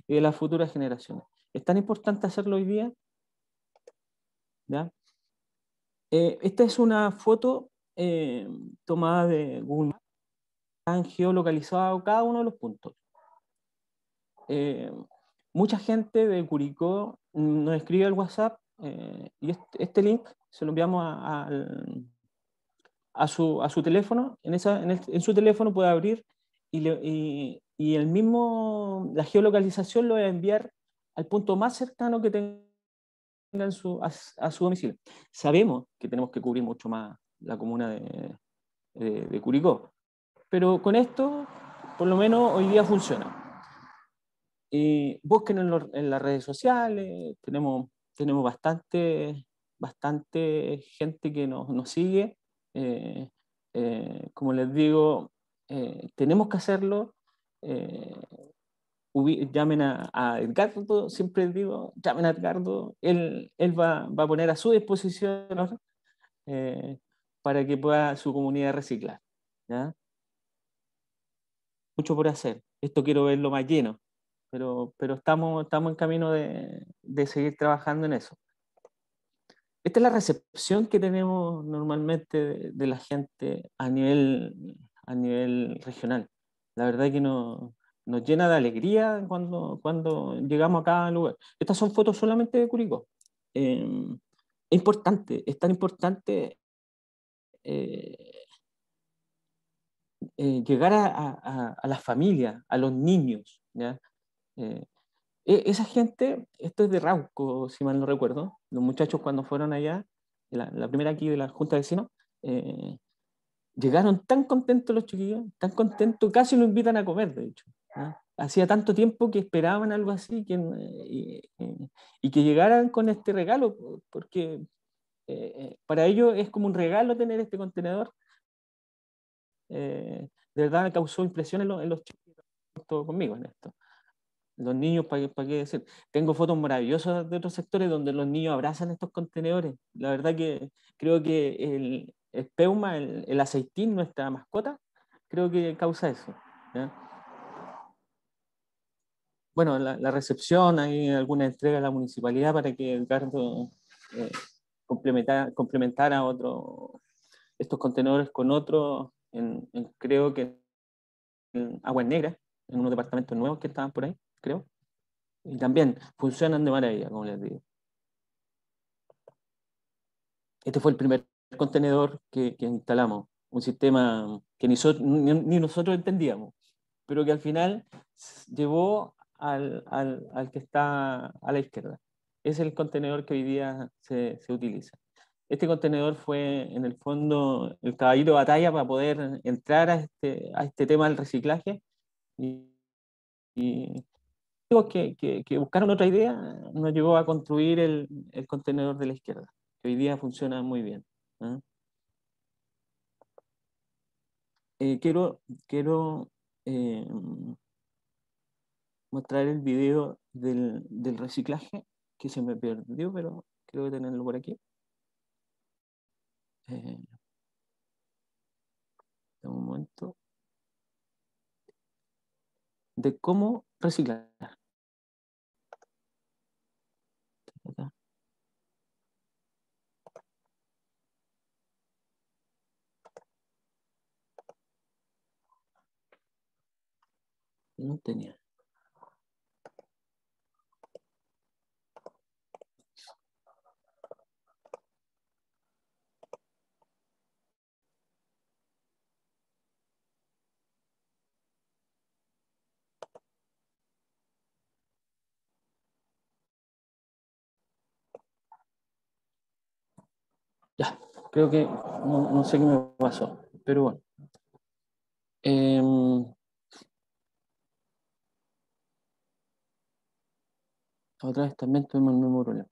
[SPEAKER 3] y de las futuras generaciones. Es tan importante hacerlo hoy día. Eh, esta es una foto eh, tomada de Google han geolocalizado cada uno de los puntos. Eh, mucha gente de Curicó nos escribe al WhatsApp eh, y este, link se lo enviamos a, a, su, a su, teléfono. En, esa, en, su teléfono puede abrir y, el mismo, la geolocalización lo va a enviar al punto más cercano que tenga su, a, su domicilio. Sabemos que tenemos que cubrir mucho más la comuna de, de Curicó, pero con esto, por lo menos hoy día funciona. Y busquen en, las redes sociales, tenemos, tenemos bastante, bastante gente que nos, nos sigue. Eh, eh, como les digo, eh, tenemos que hacerlo. llamen a, Edgardo, siempre digo, llamen a Edgardo, él, él va, va, a poner a su disposición para que pueda su comunidad reciclar. Mucho por hacer. Esto quiero verlo más lleno pero, pero estamos, estamos en camino de, de seguir trabajando en eso. Esta es la recepción que tenemos normalmente de, la gente a nivel, a nivel regional. La verdad que nos, nos llena de alegría cuando, cuando llegamos a cada lugar. Estas son fotos solamente de Curicó. Eh, es importante, es tan importante eh, eh, llegar a, a, a las familias, a los niños, ¿ya? Eh, e, esa gente, esto es de Rauco, si mal no recuerdo, los muchachos cuando fueron allá, la, primera aquí de la Junta de Vecinos, eh, llegaron tan contentos los chiquillos, tan contentos, casi lo invitan a comer, de hecho. Hacía tanto tiempo que esperaban algo así que, eh, y que llegaran con este regalo, porque para ellos es como un regalo tener este contenedor. de verdad causó impresión en, en los chicos conmigo en esto. Los niños, ¿para, qué decir? Tengo fotos maravillosas de otros sectores donde los niños abrazan estos contenedores. La verdad que creo que el, el peuma, el, aceitín, nuestra mascota, creo que causa eso. Bueno, la, recepción, hay alguna entrega a la municipalidad para que Edgardo eh, complementara, otro, estos contenedores con otros, en, creo que en Aguas Negras, en unos departamentos nuevos que estaban por ahí creo. Y también funcionan de maravilla, como les digo. Este fue el primer contenedor que, instalamos, un sistema que ni, ni, nosotros entendíamos, pero que al final llevó al, al, al, que está a la izquierda. Es el contenedor que hoy día se, se utiliza. Este contenedor fue, en el fondo, el caballito de batalla para poder entrar a este, a este tema del reciclaje y, y, que, que, buscaron otra idea nos llevó a construir el, contenedor de la izquierda, que hoy día funciona muy bien. ¿ah? Eh, quiero quiero eh, mostrar el video del, del, reciclaje que se me perdió, pero creo tenerlo por aquí. Eh, un momento de cómo Reciclar. No tenía. Ya, creo que no, sé qué me pasó, pero bueno. Em, otra vez también tuvimos el mismo problema.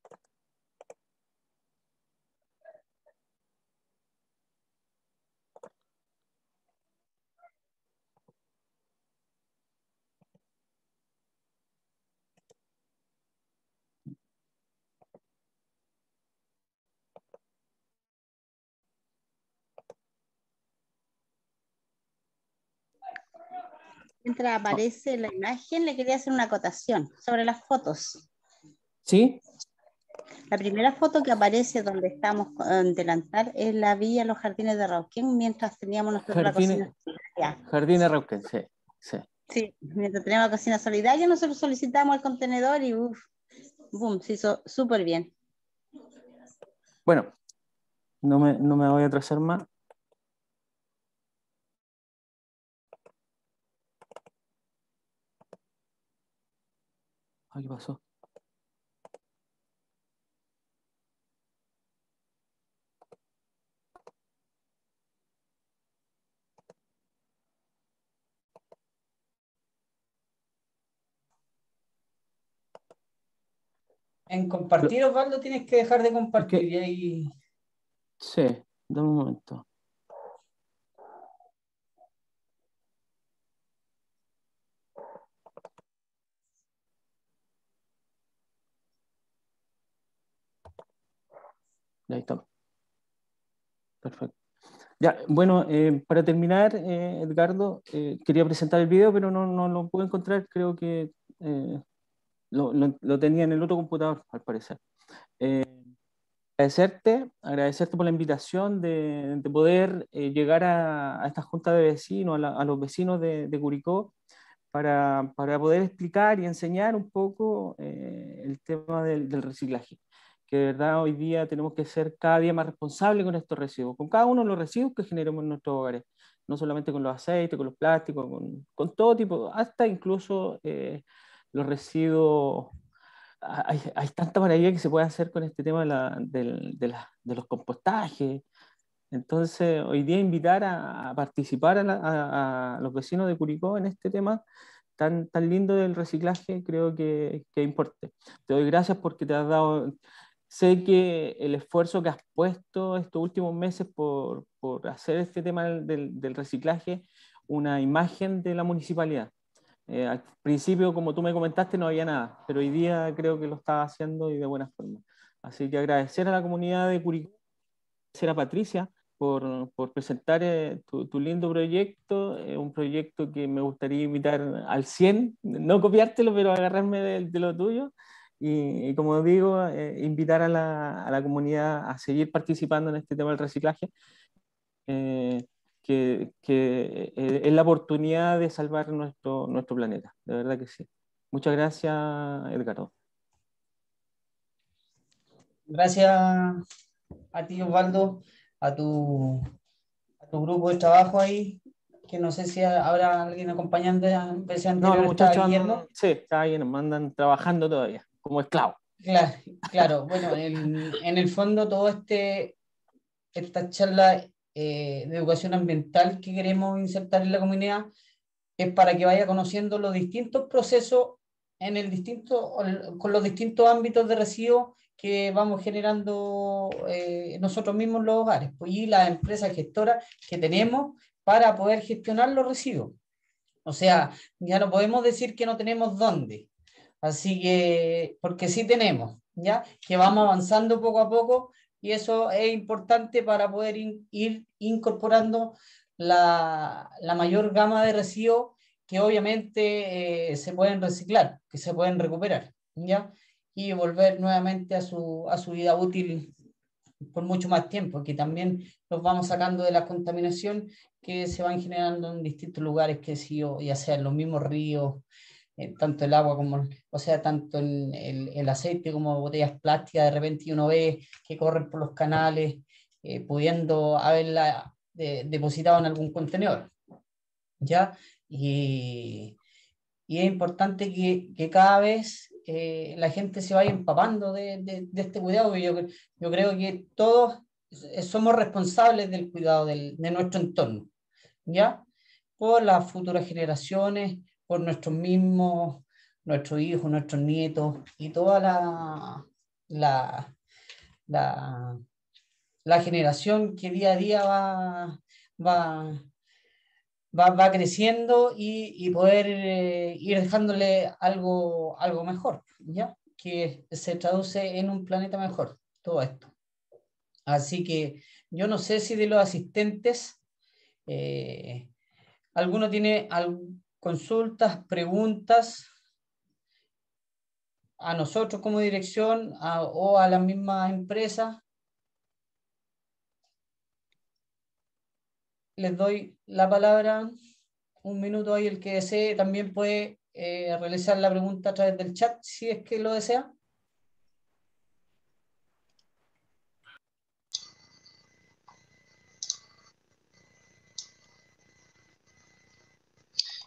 [SPEAKER 4] Mientras aparece la imagen, le quería hacer una acotación sobre las fotos.
[SPEAKER 3] ¿Sí?
[SPEAKER 4] La primera foto que aparece donde estamos en delantal es la villa Los Jardines de Rauquén, mientras teníamos nuestra
[SPEAKER 3] cocina solidaria. Jardines de Rauquén, sí, sí.
[SPEAKER 4] Sí, mientras teníamos la cocina solidaria, nosotros solicitamos el contenedor y uff, boom, se hizo súper bien.
[SPEAKER 3] Bueno, no me, no me voy a atrasar más. ¿Qué pasó?
[SPEAKER 1] En compartir, Osvaldo, tienes que dejar de compartir y ahí...
[SPEAKER 3] Sí, dame un momento. Ahí estamos. Perfecto. Ya, bueno, eh, para terminar, eh, Edgardo, eh, quería presentar el video, pero no, no lo puedo encontrar, creo que lo, lo, tenía en el otro computador, al parecer. agradecerte, agradecerte por la invitación de, de poder llegar a, a, esta junta de vecinos, a, a los vecinos de, de Curicó, para, para, poder explicar y enseñar un poco el tema del, del reciclaje que de verdad hoy día tenemos que ser cada día más responsables con estos residuos, con cada uno de los residuos que generemos en nuestros hogares, no solamente con los aceites, con los plásticos, con, con todo tipo, hasta incluso eh, los residuos. Hay, hay, tanta maravilla que se puede hacer con este tema de, la, de, de, la, de los compostajes. Entonces, hoy día invitar a, a participar a, a, los vecinos de Curicó en este tema tan, tan lindo del reciclaje, creo que, que importe. Te doy gracias porque te has dado, Sé que el esfuerzo que has puesto estos últimos meses por, por hacer este tema del, del, reciclaje una imagen de la municipalidad. Eh, al principio, como tú me comentaste, no había nada, pero hoy día creo que lo estaba haciendo y de buena forma. Así que agradecer a la comunidad de Curicó, agradecer a Patricia por, por presentar eh, tu, tu, lindo proyecto, eh, un proyecto que me gustaría invitar al 100, no copiártelo, pero agarrarme de, de lo tuyo. Y, como digo, eh, invitar a la, a la, comunidad a seguir participando en este tema del reciclaje, eh, que, que eh, es la oportunidad de salvar nuestro, nuestro planeta, de verdad que sí. Muchas gracias, Edgardo.
[SPEAKER 1] Gracias a ti, Osvaldo, a tu, a tu grupo de trabajo ahí, que no sé si habrá alguien acompañando.
[SPEAKER 3] No, los muchachos, sí, está ahí, nos mandan trabajando todavía como esclavo.
[SPEAKER 1] Claro, claro. bueno, en, el fondo todo este, esta charla eh, de educación ambiental que queremos insertar en la comunidad es para que vaya conociendo los distintos procesos en el con los distintos ámbitos de residuos que vamos generando eh, nosotros mismos los hogares pues, y las empresas gestoras que tenemos para poder gestionar los residuos. O sea, ya no podemos decir que no tenemos dónde, Así que, porque sí tenemos, ¿ya? Que vamos avanzando poco a poco y eso es importante para poder ir incorporando la, la, mayor gama de residuos que obviamente eh, se pueden reciclar, que se pueden recuperar, ¿ya? Y volver nuevamente a su, a su vida útil por mucho más tiempo, que también los vamos sacando de la contaminación que se van generando en distintos lugares, que si ya sea en los mismos ríos, eh, tanto el agua como, o sea, tanto el, el, aceite como botellas plásticas, de repente uno ve que corren por los canales, eh, pudiendo haberla depositado en algún contenedor, ¿ya? Y, y es importante que, que cada vez eh, la gente se vaya empapando de, de, este cuidado. Yo, yo creo que todos somos responsables del cuidado del, de nuestro entorno, ¿ya? Por las futuras generaciones, por nuestros mismos, nuestros hijos, nuestros nietos y toda la, la, la, generación que día a día va, va, va, creciendo y, poder eh, ir dejándole algo, algo mejor, ¿ya? Que se traduce en un planeta mejor, todo esto. Así que yo no sé si de los asistentes, eh, alguno tiene consultas, preguntas a nosotros como dirección o a la misma empresa. les doy la palabra. Un minuto ahí, el que desee también puede eh, realizar la pregunta a través del chat, si es que lo desea.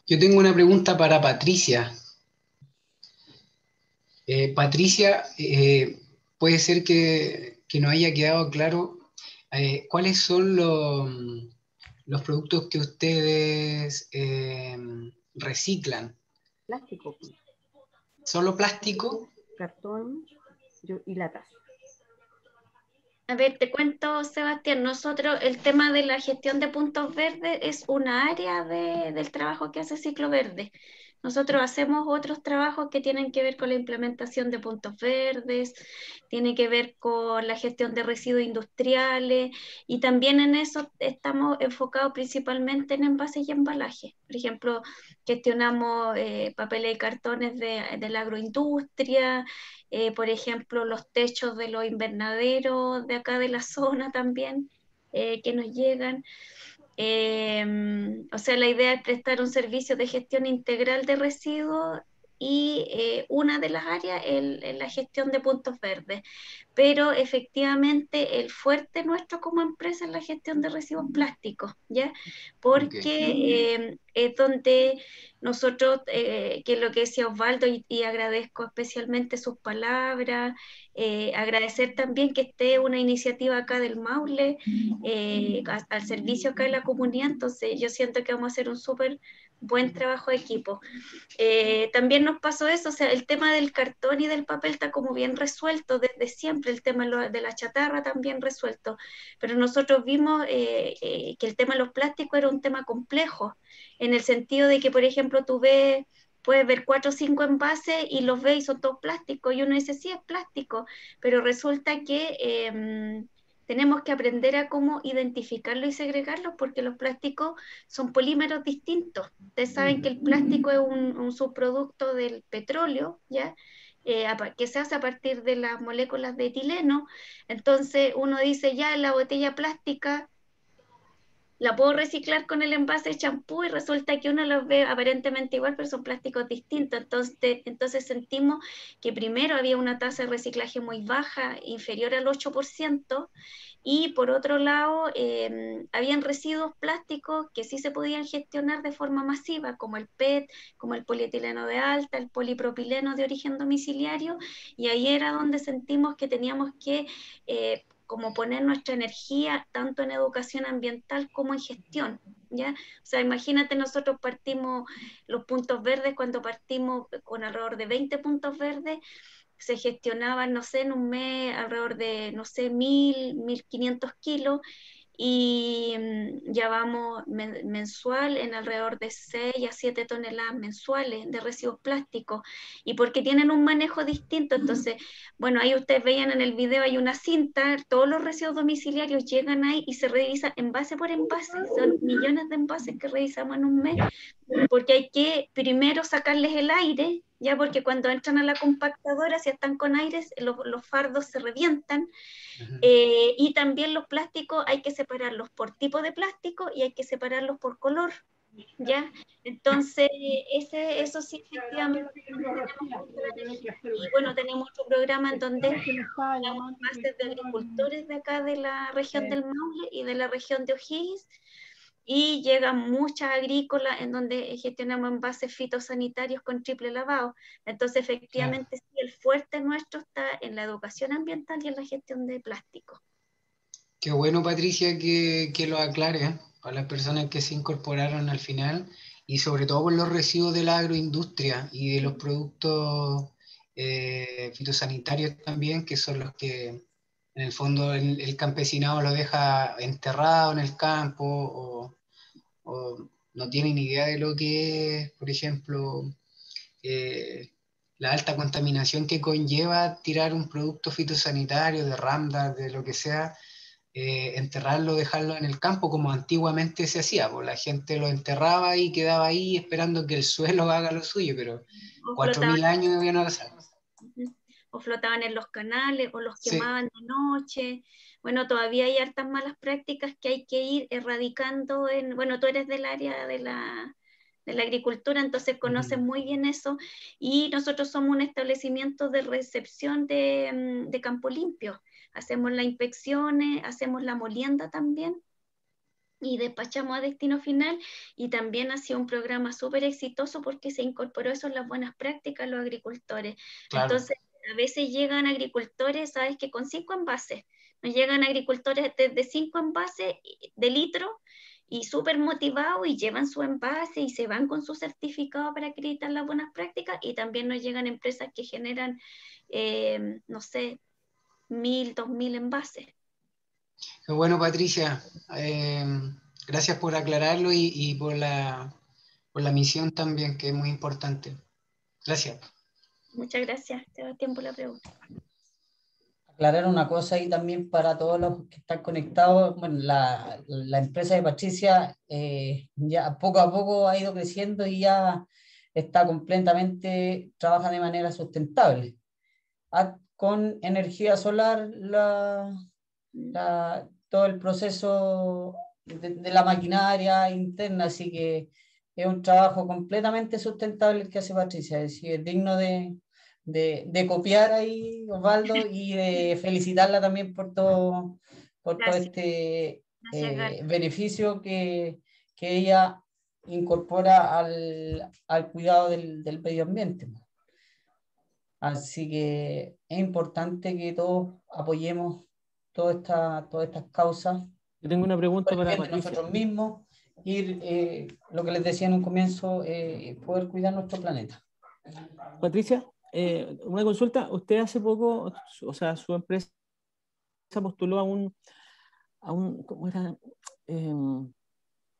[SPEAKER 5] Yo tengo una pregunta para Patricia. Eh, Patricia, eh, puede ser que, que, no haya quedado claro cuáles son los los productos que ustedes eh, reciclan.
[SPEAKER 6] Plástico.
[SPEAKER 5] ¿Solo plástico?
[SPEAKER 6] Cartón y latas.
[SPEAKER 2] A ver, te cuento, Sebastián, nosotros el tema de la gestión de puntos verdes es una área del trabajo que hace Ciclo Verde. Nosotros hacemos otros trabajos que tienen que ver con la implementación de puntos verdes, tiene que ver con la gestión de residuos industriales y también en eso estamos enfocados principalmente en envases y embalajes. Por ejemplo, gestionamos eh, papeles y cartones de, la agroindustria, eh, por ejemplo, los techos de los invernaderos de acá de la zona también eh, que nos llegan. Em, o sea, la idea es prestar un servicio de gestión integral de residuos y eh, una de las áreas es la gestión de puntos verdes. Pero efectivamente el fuerte nuestro como empresa es la gestión de residuos plásticos, ¿ya? Porque em, es donde nosotros, eh, que es lo que decía Osvaldo, y, agradezco especialmente sus palabras, eh, agradecer también que esté una iniciativa acá del Maule, al servicio acá de la comunidad, entonces yo siento que vamos a hacer un súper buen trabajo de equipo. Eh, también nos pasó eso, o sea, el tema del cartón y del papel está como bien resuelto desde siempre, el tema de la chatarra también resuelto, pero nosotros vimos eh, eh, que el tema de los plásticos era un tema complejo, en el sentido de que, por ejemplo, tú ves puedes ver cuatro o cinco envases y los ves y son todos plásticos. Y uno dice, sí, es plástico, pero resulta que em, tenemos que aprender a cómo identificarlo y segregarlo porque los plásticos son polímeros distintos. Ustedes saben que el plástico es un, subproducto del petróleo, ¿ya? Eh, que se hace a partir de las moléculas de etileno. Entonces uno dice, ya la botella plástica la puedo reciclar con el envase de champú y resulta que uno los ve aparentemente igual, pero son plásticos distintos. Entonces, entonces sentimos que primero había una tasa de reciclaje muy baja, inferior al 8%, y por otro lado, em, habían residuos plásticos que sí se podían gestionar de forma masiva, como el PET, como el polietileno de alta, el polipropileno de origen domiciliario, y ahí era donde sentimos que teníamos que... Eh, como poner nuestra energía tanto en educación ambiental como en gestión, ¿ya? O sea, imagínate, nosotros partimos los puntos verdes, cuando partimos con alrededor de 20 puntos verdes, se gestionaban, no sé, en un mes alrededor de, no sé, 1.000, 1.500 kilos, y mm, ya vamos mensual en alrededor de 6 a 7 toneladas mensuales de residuos plásticos y porque tienen un manejo distinto, entonces, bueno, ahí ustedes veían en el video hay una cinta, todos los residuos domiciliarios llegan ahí y se revisan envase por envase, son millones de envases que revisamos en un mes, porque hay que primero sacarles el aire ya porque cuando entran a la compactadora, si están con aire, los, los fardos se revientan. Eh, y también los plásticos hay que separarlos por tipo de plástico y hay que separarlos por color. ¿Ya? Entonces, ese, eso sí, efectivamente. Y bueno, tenemos otro programa en donde hablamos bases de agricultores de acá de la región del Maule y de la región de O'Higgins. Y llegan muchas agrícolas en donde gestionamos envases fitosanitarios con triple lavado. Entonces, efectivamente, sí, el fuerte nuestro está en la educación ambiental y en la gestión de plástico.
[SPEAKER 5] Qué bueno, Patricia, que, que lo aclare ¿eh? para las personas que se incorporaron al final y sobre todo por los residuos de la agroindustria y de los productos eh, fitosanitarios también, que son los que en el fondo el, el campesinado lo deja enterrado en el campo o, o no tiene ni idea de lo que es, por ejemplo, eh, la alta contaminación que conlleva tirar un producto fitosanitario de Ramda, de lo que sea, eh, enterrarlo, dejarlo en el campo como antiguamente se hacía, pues la gente lo enterraba y quedaba ahí esperando que el suelo haga lo suyo, pero
[SPEAKER 2] O
[SPEAKER 5] 4.000
[SPEAKER 2] flotaban,
[SPEAKER 5] años debían pasar.
[SPEAKER 2] o flotaban en los canales o los
[SPEAKER 5] Sí.
[SPEAKER 2] quemaban de noche. Bueno, todavía hay hartas malas prácticas que hay que ir erradicando. En, bueno, tú eres del área de la, de la agricultura, entonces conoces
[SPEAKER 5] Ujú.
[SPEAKER 2] muy bien eso. Y nosotros somos un establecimiento de recepción de, mm, de campo limpio. Hacemos las inspecciones, hacemos la molienda también y despachamos a destino final y también ha sido un programa súper exitoso porque se incorporó eso en las buenas prácticas a los agricultores.
[SPEAKER 5] Claro.
[SPEAKER 2] Entonces, a veces llegan agricultores, sabes que con cinco envases, nos llegan agricultores desde cinco envases de litro y súper motivados y llevan su envase y se van con su certificado para acreditar las buenas prácticas y también nos llegan empresas que generan, eh, no sé, mil, dos mil envases.
[SPEAKER 5] Qué bueno, Patricia. Eh, gracias por aclararlo y, y por, la, por la misión también, que es muy importante. Gracias.
[SPEAKER 2] Muchas gracias, te da tiempo la pregunta.
[SPEAKER 1] Aclarar una cosa ahí también para todos los que están conectados. Bueno, la, la empresa de Patricia eh, ya poco a poco ha ido creciendo y ya está completamente, trabaja de manera sustentable. Ah, Con energía solar, la, la- todo el proceso de, de la maquinaria interna, así que es un trabajo completamente sustentable que hace Patricia, es decir, es digno de, de, de copiar ahí, Osvaldo, y de felicitarla también por todo, por todo este
[SPEAKER 2] Gracias,
[SPEAKER 1] eh, beneficio que, que ella incorpora al, al cuidado del, del medio ambiente. Así que es importante que todos apoyemos toda esta, todas estas causas.
[SPEAKER 3] Yo tengo una pregunta para
[SPEAKER 1] nosotros mismos, ir, eh, lo que les decía en un comienzo, eh, poder cuidar nuestro planeta.
[SPEAKER 3] Patricia, eh, una consulta. Usted hace poco, o sea, su empresa postuló a un, a un ¿cómo era? Em,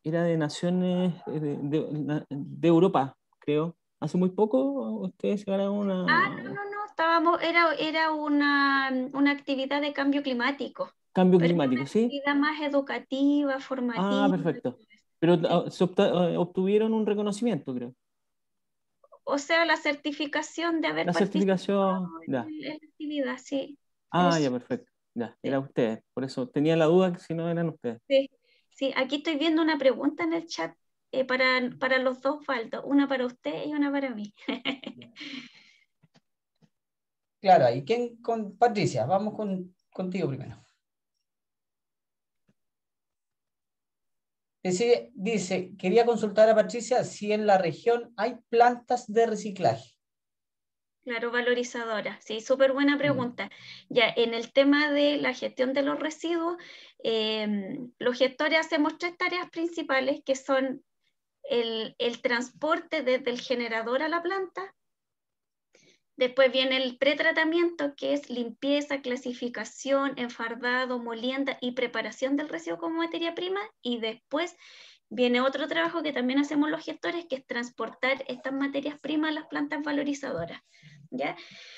[SPEAKER 3] era de naciones eh, de, de- de Europa, creo. Hace muy poco ustedes ganaron una...
[SPEAKER 2] Ah, no, no, no, estábamos, era, era una, una actividad de cambio climático,
[SPEAKER 3] Cambio
[SPEAKER 2] pero
[SPEAKER 3] climático,
[SPEAKER 2] una
[SPEAKER 3] ¿sí?
[SPEAKER 2] actividad más educativa, formativa.
[SPEAKER 3] Ah, perfecto. Pero ah, eh, obtuvieron un reconocimiento, creo.
[SPEAKER 2] O sea, la certificación de haber
[SPEAKER 3] La certificación,
[SPEAKER 2] participado en,
[SPEAKER 3] ya.
[SPEAKER 2] el- en la actividad, sí.
[SPEAKER 3] Ah, ya, perfecto. Ya, era ustedes. Por eso tenía la duda que si no eran ustedes.
[SPEAKER 2] Sí, sí, aquí estoy viendo una pregunta en el chat eh, para, para los dos faltos, una para usted y una para mí.
[SPEAKER 1] Claro, ¿y quién con Patricia? Vamos con, contigo primero. Dice, dice, quería consultar a Patricia si en la región hay plantas de reciclaje.
[SPEAKER 2] Claro, valorizadora. Sí, súper buena pregunta. Ya, en el tema de la gestión de los residuos, em, los gestores hacemos tres tareas principales que son el, el transporte desde el generador a la planta. Después viene el pretratamiento, que es limpieza, clasificación, enfardado, molienda y preparación del residuo como materia prima. Y después viene otro trabajo que también hacemos los gestores, que es transportar estas materias primas a las plantas valorizadoras. ¿ya?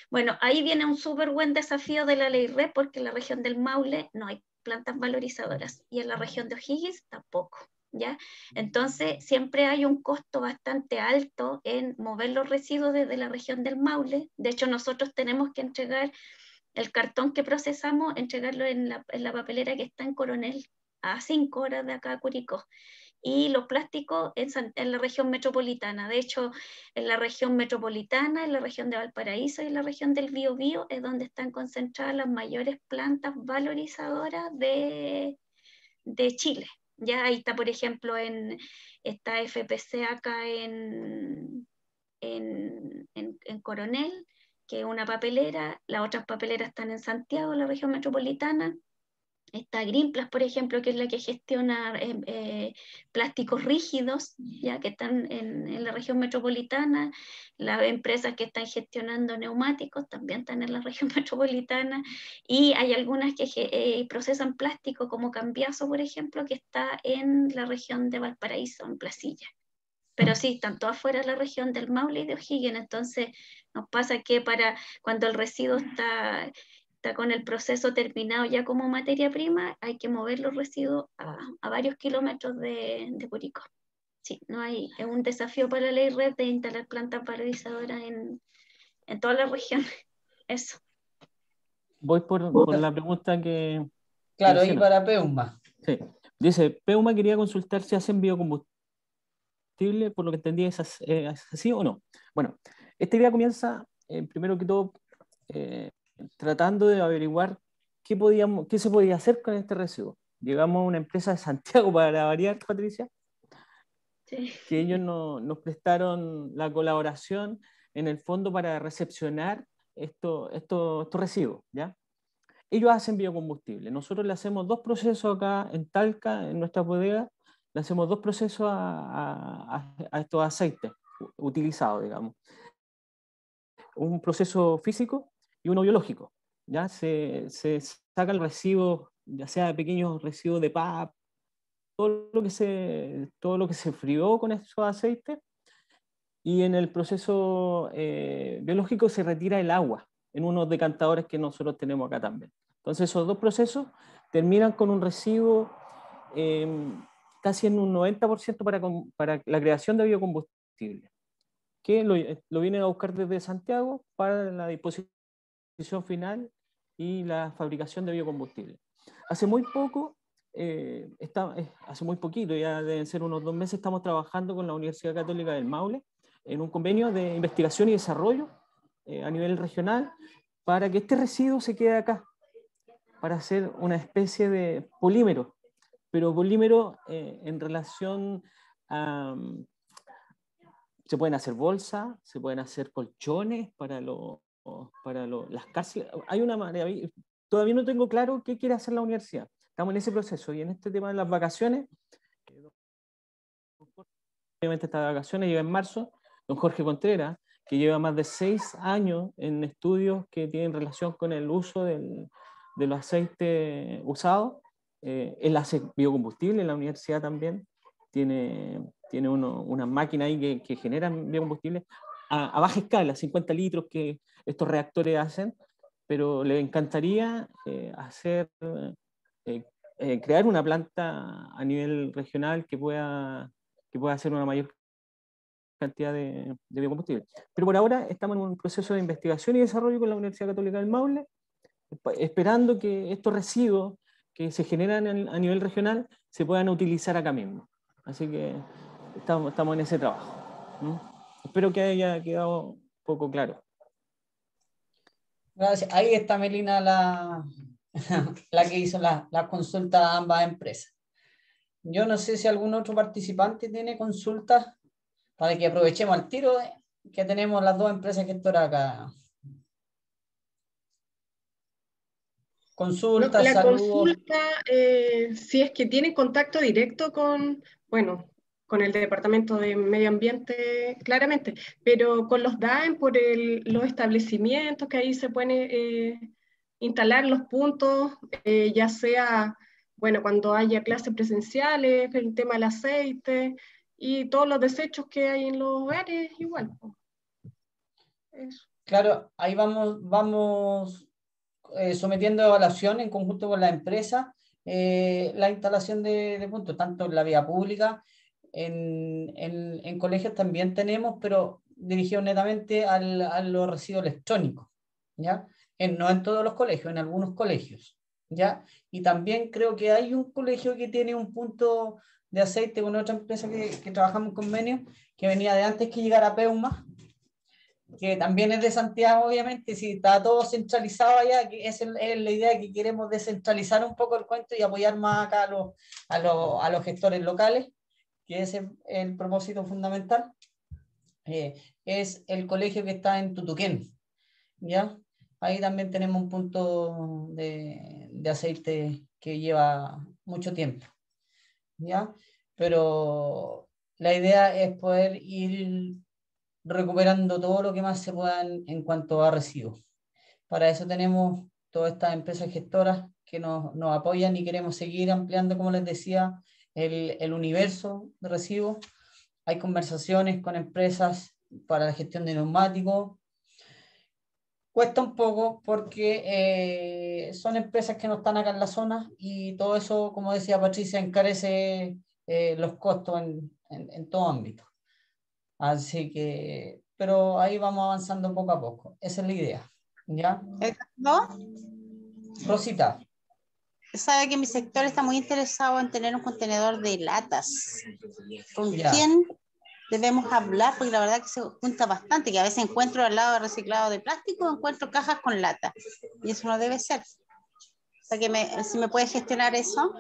[SPEAKER 2] Bueno, ahí viene un súper buen desafío de la ley REP, porque en la región del Maule no hay plantas valorizadoras y en la región de O'Higgins tampoco. ¿Ya? Entonces, siempre hay un costo bastante alto en mover los residuos desde la región del Maule. De hecho, nosotros tenemos que entregar el cartón que procesamos, entregarlo en la, en la papelera que está en Coronel, a cinco horas de acá a Curicó y los plásticos en, en, la región metropolitana. De hecho, en la región metropolitana, en la región de Valparaíso y en la región del Biobío es donde están concentradas las mayores plantas valorizadoras de, de Chile. Ya ahí está, por ejemplo, en esta FPC acá en, en, en, Coronel, que es una papelera, las otras papeleras están en Santiago, la región metropolitana, Está Greenplast, por ejemplo, que es la que gestiona eh, eh, plásticos rígidos, ya que están en, en, la región metropolitana. Las empresas que están gestionando neumáticos también están en la región metropolitana. Y hay algunas que eh, procesan plástico, como Cambiazo, por ejemplo, que está en la región de Valparaíso, en Placilla. Pero sí, están todas fuera de la región del Maule y de O'Higgins. Entonces, nos pasa que para cuando el residuo está está con el proceso terminado ya como materia prima, hay que mover los residuos a, a varios kilómetros de, de Curicó. Sí, no hay, es un desafío para la ley red de instalar plantas valorizadoras en, en toda la región. Eso.
[SPEAKER 3] Voy por, por la pregunta que...
[SPEAKER 1] Claro, y para Peuma.
[SPEAKER 3] Sí. Dice, Peuma quería consultar si hacen biocombustible, por lo que entendí, ¿es así, o no? Bueno, esta idea comienza, eh, primero que todo, eh, tratando de averiguar qué, podíamos, qué se podía hacer con este residuo. Llegamos a una empresa de Santiago para variar, Patricia, sí. que ellos no, nos prestaron la colaboración en el fondo para recepcionar estos esto, esto residuos. ¿ya? Ellos hacen biocombustible. Nosotros le hacemos dos procesos acá en Talca, en nuestra bodega, le hacemos dos procesos a, a, a estos aceites utilizados, digamos. Un proceso físico y uno biológico. ¿ya? Se, se saca el residuo, ya sea pequeños residuos de PAP, todo lo que se, todo lo que se frió con esos aceites, y en el proceso eh, biológico se retira el agua en unos decantadores que nosotros tenemos acá también. Entonces esos dos procesos terminan con un residuo eh, casi en un 90% para, para la creación de biocombustible, que lo, lo, vienen a buscar desde Santiago para la disposición final y la fabricación de biocombustible. Hace muy poco, eh, está, eh, hace muy poquito, ya deben ser unos dos meses, estamos trabajando con la Universidad Católica del Maule en un convenio de investigación y desarrollo eh, a nivel regional para que este residuo se quede acá, para hacer una especie de polímero, pero polímero eh, en relación a... Se pueden hacer bolsas, se pueden hacer colchones para los para las cárceles. Hay una manera, todavía no tengo claro qué quiere hacer la universidad. Estamos en ese proceso y en este tema de las vacaciones, obviamente estas vacaciones llega en marzo, don Jorge Contreras, que lleva más de seis años en estudios que tienen relación con el uso del, de los aceites usados. Eh, hace biocombustible la universidad también, tiene, tiene uno, una máquina ahí que, que genera biocombustible a, baja escala, 50 litros que estos reactores hacen, pero le encantaría eh, hacer, eh, eh, crear una planta a nivel regional que pueda, que pueda hacer una mayor cantidad de, biocombustible. Pero por ahora estamos en un proceso de investigación y desarrollo con la Universidad Católica del Maule, esperando que estos residuos que se generan a nivel regional se puedan utilizar acá mismo. Así que estamos, estamos en ese trabajo. Espero que haya quedado un poco claro.
[SPEAKER 1] Gracias. Ahí está Melina, la, la que hizo la, la, consulta a ambas empresas. Yo no sé si algún otro participante tiene consultas para que aprovechemos el tiro que tenemos las dos empresas que están acá. Consulta,
[SPEAKER 7] la saludos. consulta, eh, si es que tiene contacto directo con, bueno, con el Departamento de Medio Ambiente, claramente, pero con los DAEM por el, los establecimientos que ahí se pueden eh, instalar los puntos, eh, ya sea, bueno, cuando haya clases presenciales, el tema del aceite y todos los desechos que hay en los hogares, igual.
[SPEAKER 1] Eso. Claro, ahí vamos, vamos eh, sometiendo evaluación en conjunto con la empresa eh, la instalación de, de, puntos, tanto en la vía pública, en, en, en colegios también tenemos, pero dirigido netamente al, a los residuos electrónicos, ¿ya? En, no en todos los colegios, en algunos colegios, ¿ya? Y también creo que hay un colegio que tiene un punto de aceite con otra empresa que, que trabajamos en convenio, que venía de antes que llegara Peuma, que también es de Santiago, obviamente, si está todo centralizado allá, que es, es, la idea que queremos descentralizar un poco el cuento y apoyar más acá a los, a los, a los gestores locales, que ese es el propósito fundamental. Eh, es el colegio que está en Tutuquén, ¿ya? Ahí también tenemos un punto de, de aceite que lleva mucho tiempo, ¿ya? Pero la idea es poder ir recuperando todo lo que más se pueda en, cuanto a residuos. Para eso tenemos todas estas empresas gestoras que nos, nos, apoyan y queremos seguir ampliando, como les decía, el, el universo de residuos. Hay conversaciones con empresas para la gestión de neumáticos. Cuesta un poco porque eh, son empresas que no están acá en la zona y todo eso, como decía Patricia, encarece eh, los costos en, en, en todo ámbito. Así que, pero ahí vamos avanzando poco a poco. Esa es la idea. ¿Ya?
[SPEAKER 4] ¿No?
[SPEAKER 1] Rosita.
[SPEAKER 4] Sabe que mi sector está muy interesado en tener un contenedor de latas. ¿Con ya. quién debemos hablar? Porque la verdad que se junta bastante, que a veces encuentro al lado de reciclado de plástico, encuentro cajas con lata. Y eso no debe ser. O sea que me, si me puede gestionar eso.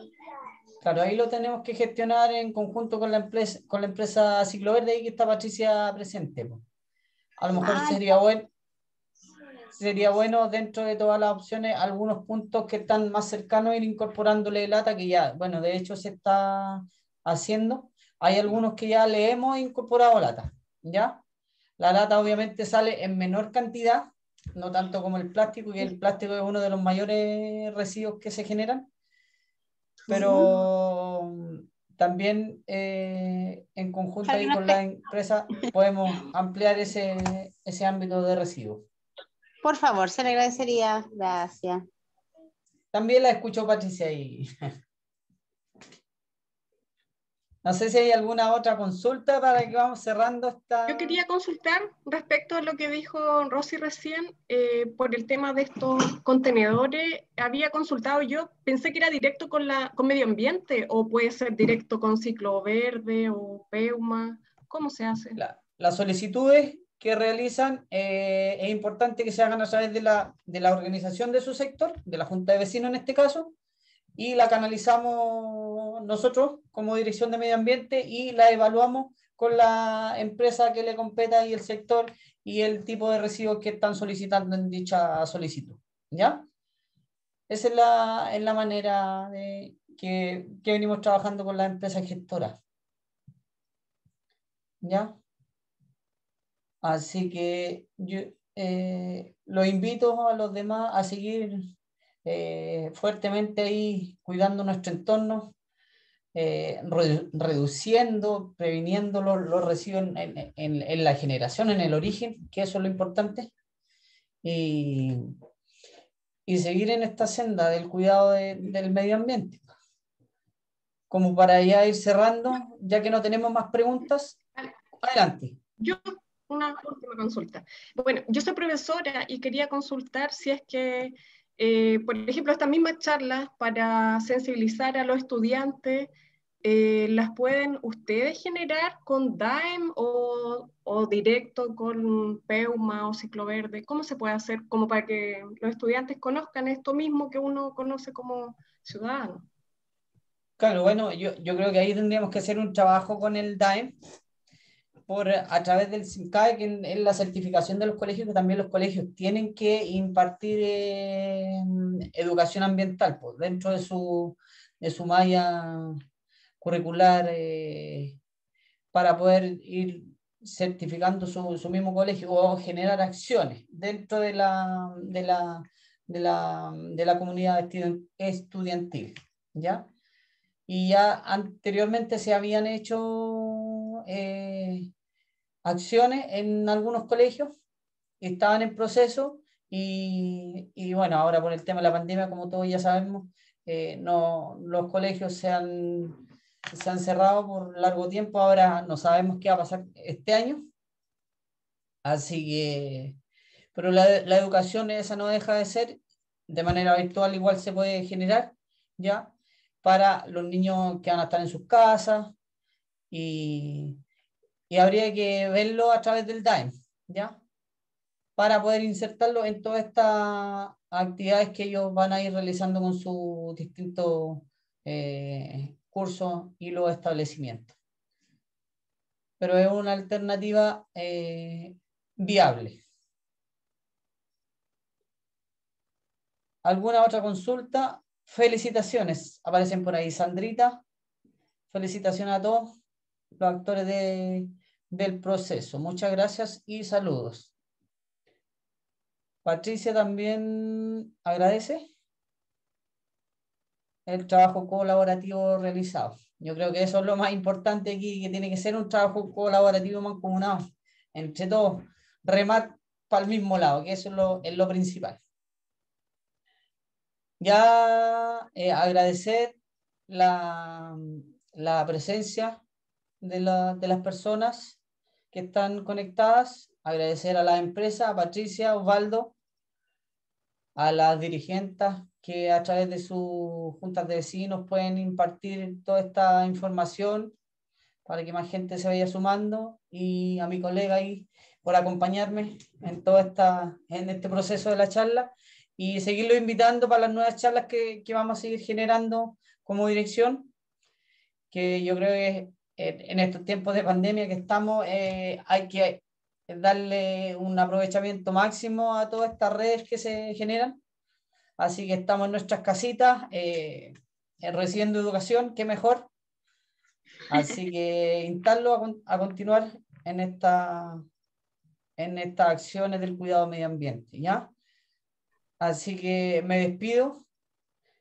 [SPEAKER 1] Claro, ahí lo tenemos que gestionar en conjunto con la empresa, con la empresa Ciclo Verde y que está Patricia presente. A lo mejor Ay, sería bueno, sería bueno dentro de todas las opciones algunos puntos que están más cercanos ir incorporándole lata que ya, bueno, de hecho se está haciendo. Hay algunos que ya le hemos incorporado lata, ¿ya? La lata obviamente sale en menor cantidad, no tanto como el plástico, y el plástico es uno de los mayores residuos que se generan pero también eh, en conjunto ahí con la empresa podemos ampliar ese, ese ámbito de residuos.
[SPEAKER 4] Por favor, se le agradecería. Gracias.
[SPEAKER 1] También la escucho Patricia ahí. No sé si hay alguna otra consulta para que vamos cerrando esta...
[SPEAKER 7] Yo quería consultar respecto a lo que dijo Rosy recién eh, por el tema de estos contenedores. Había consultado yo, pensé que era directo con, la, con medio ambiente o puede ser directo con ciclo verde o PEUMA. ¿Cómo se hace?
[SPEAKER 1] La, las solicitudes que realizan eh, es importante que se hagan a través de la, de la organización de su sector, de la Junta de Vecinos en este caso, y la canalizamos nosotros como Dirección de Medio Ambiente y la evaluamos con la empresa que le competa y el sector y el tipo de residuos que están solicitando en dicha solicitud. ¿Ya? Esa es la, es la manera de, que, que venimos trabajando con las empresas gestoras. ¿Ya? Así que yo eh, los invito a los demás a seguir eh, fuertemente ahí cuidando nuestro entorno, eh, re, reduciendo, previniendo los, los residuos en, en, en, la generación, en el origen, que eso es lo importante, y, y seguir en esta senda del cuidado de, del medio ambiente. Como para ya ir cerrando, ya que no tenemos más preguntas, adelante.
[SPEAKER 7] Yo una última consulta. Bueno, yo soy profesora y quería consultar si es que eh, por ejemplo, estas mismas charlas para sensibilizar a los estudiantes, eh, ¿las pueden ustedes generar con DAEM o, o, directo con PEUMA o Ciclo Verde? ¿Cómo se puede hacer como para que los estudiantes conozcan esto mismo que uno conoce como ciudadano?
[SPEAKER 1] Claro, bueno, yo, yo creo que ahí tendríamos que hacer un trabajo con el DAEM por, a través del CIMCAE, que es la certificación de los colegios, que también los colegios tienen que impartir eh, educación ambiental pues, dentro de su, de su malla curricular eh, para poder ir certificando su, su, mismo colegio o generar acciones dentro de la, de la, de la, de la comunidad estudiantil. ¿ya? Y ya anteriormente se habían hecho eh, acciones en algunos colegios estaban en proceso y, bueno, ahora por el tema de la pandemia, como todos ya sabemos, eh, no, los colegios se han, se han cerrado por largo tiempo, ahora no sabemos qué va a pasar este año. Así que, pero la, la educación esa no deja de ser, de manera virtual igual se puede generar, ¿ya? Para los niños que van a estar en sus casas y, y habría que verlo a través del DAEM, ¿ya? Para poder insertarlo en todas estas actividades que ellos van a ir realizando con sus distintos eh, cursos y los establecimientos. Pero es una alternativa eh, viable. ¿Alguna otra consulta? Felicitaciones. Aparecen por ahí Sandrita. Felicitaciones a todos los actores del proceso. Muchas gracias y saludos. Patricia también agradece el trabajo colaborativo realizado. Yo creo que eso es lo más importante aquí, que tiene que ser un trabajo colaborativo mancomunado entre todos, remar para el mismo lado, que eso es lo, es lo principal. Ya eh, agradecer la, la presencia de, la, de, las personas que están conectadas, agradecer a la empresa, a Patricia, Osvaldo, a las dirigentes que a través de sus juntas de vecinos pueden impartir toda esta información para que más gente se vaya sumando. Y a mi colega ahí por acompañarme en todo esta, en este proceso de la charla. Y seguirlo invitando para las nuevas charlas que, que vamos a seguir generando como dirección, que yo creo que en estos tiempos de pandemia que estamos eh, hay que darle un aprovechamiento máximo a todas estas redes que se generan. Así que estamos en nuestras casitas eh, recibiendo educación, qué mejor. Así que instarlo a, a, continuar en, esta, en estas acciones del cuidado medio ambiente, ¿ya? Así que me despido,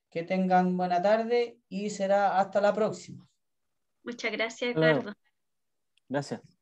[SPEAKER 1] que tengan buena tarde y será hasta la próxima.
[SPEAKER 2] Muchas gracias, Eduardo.
[SPEAKER 3] Gracias.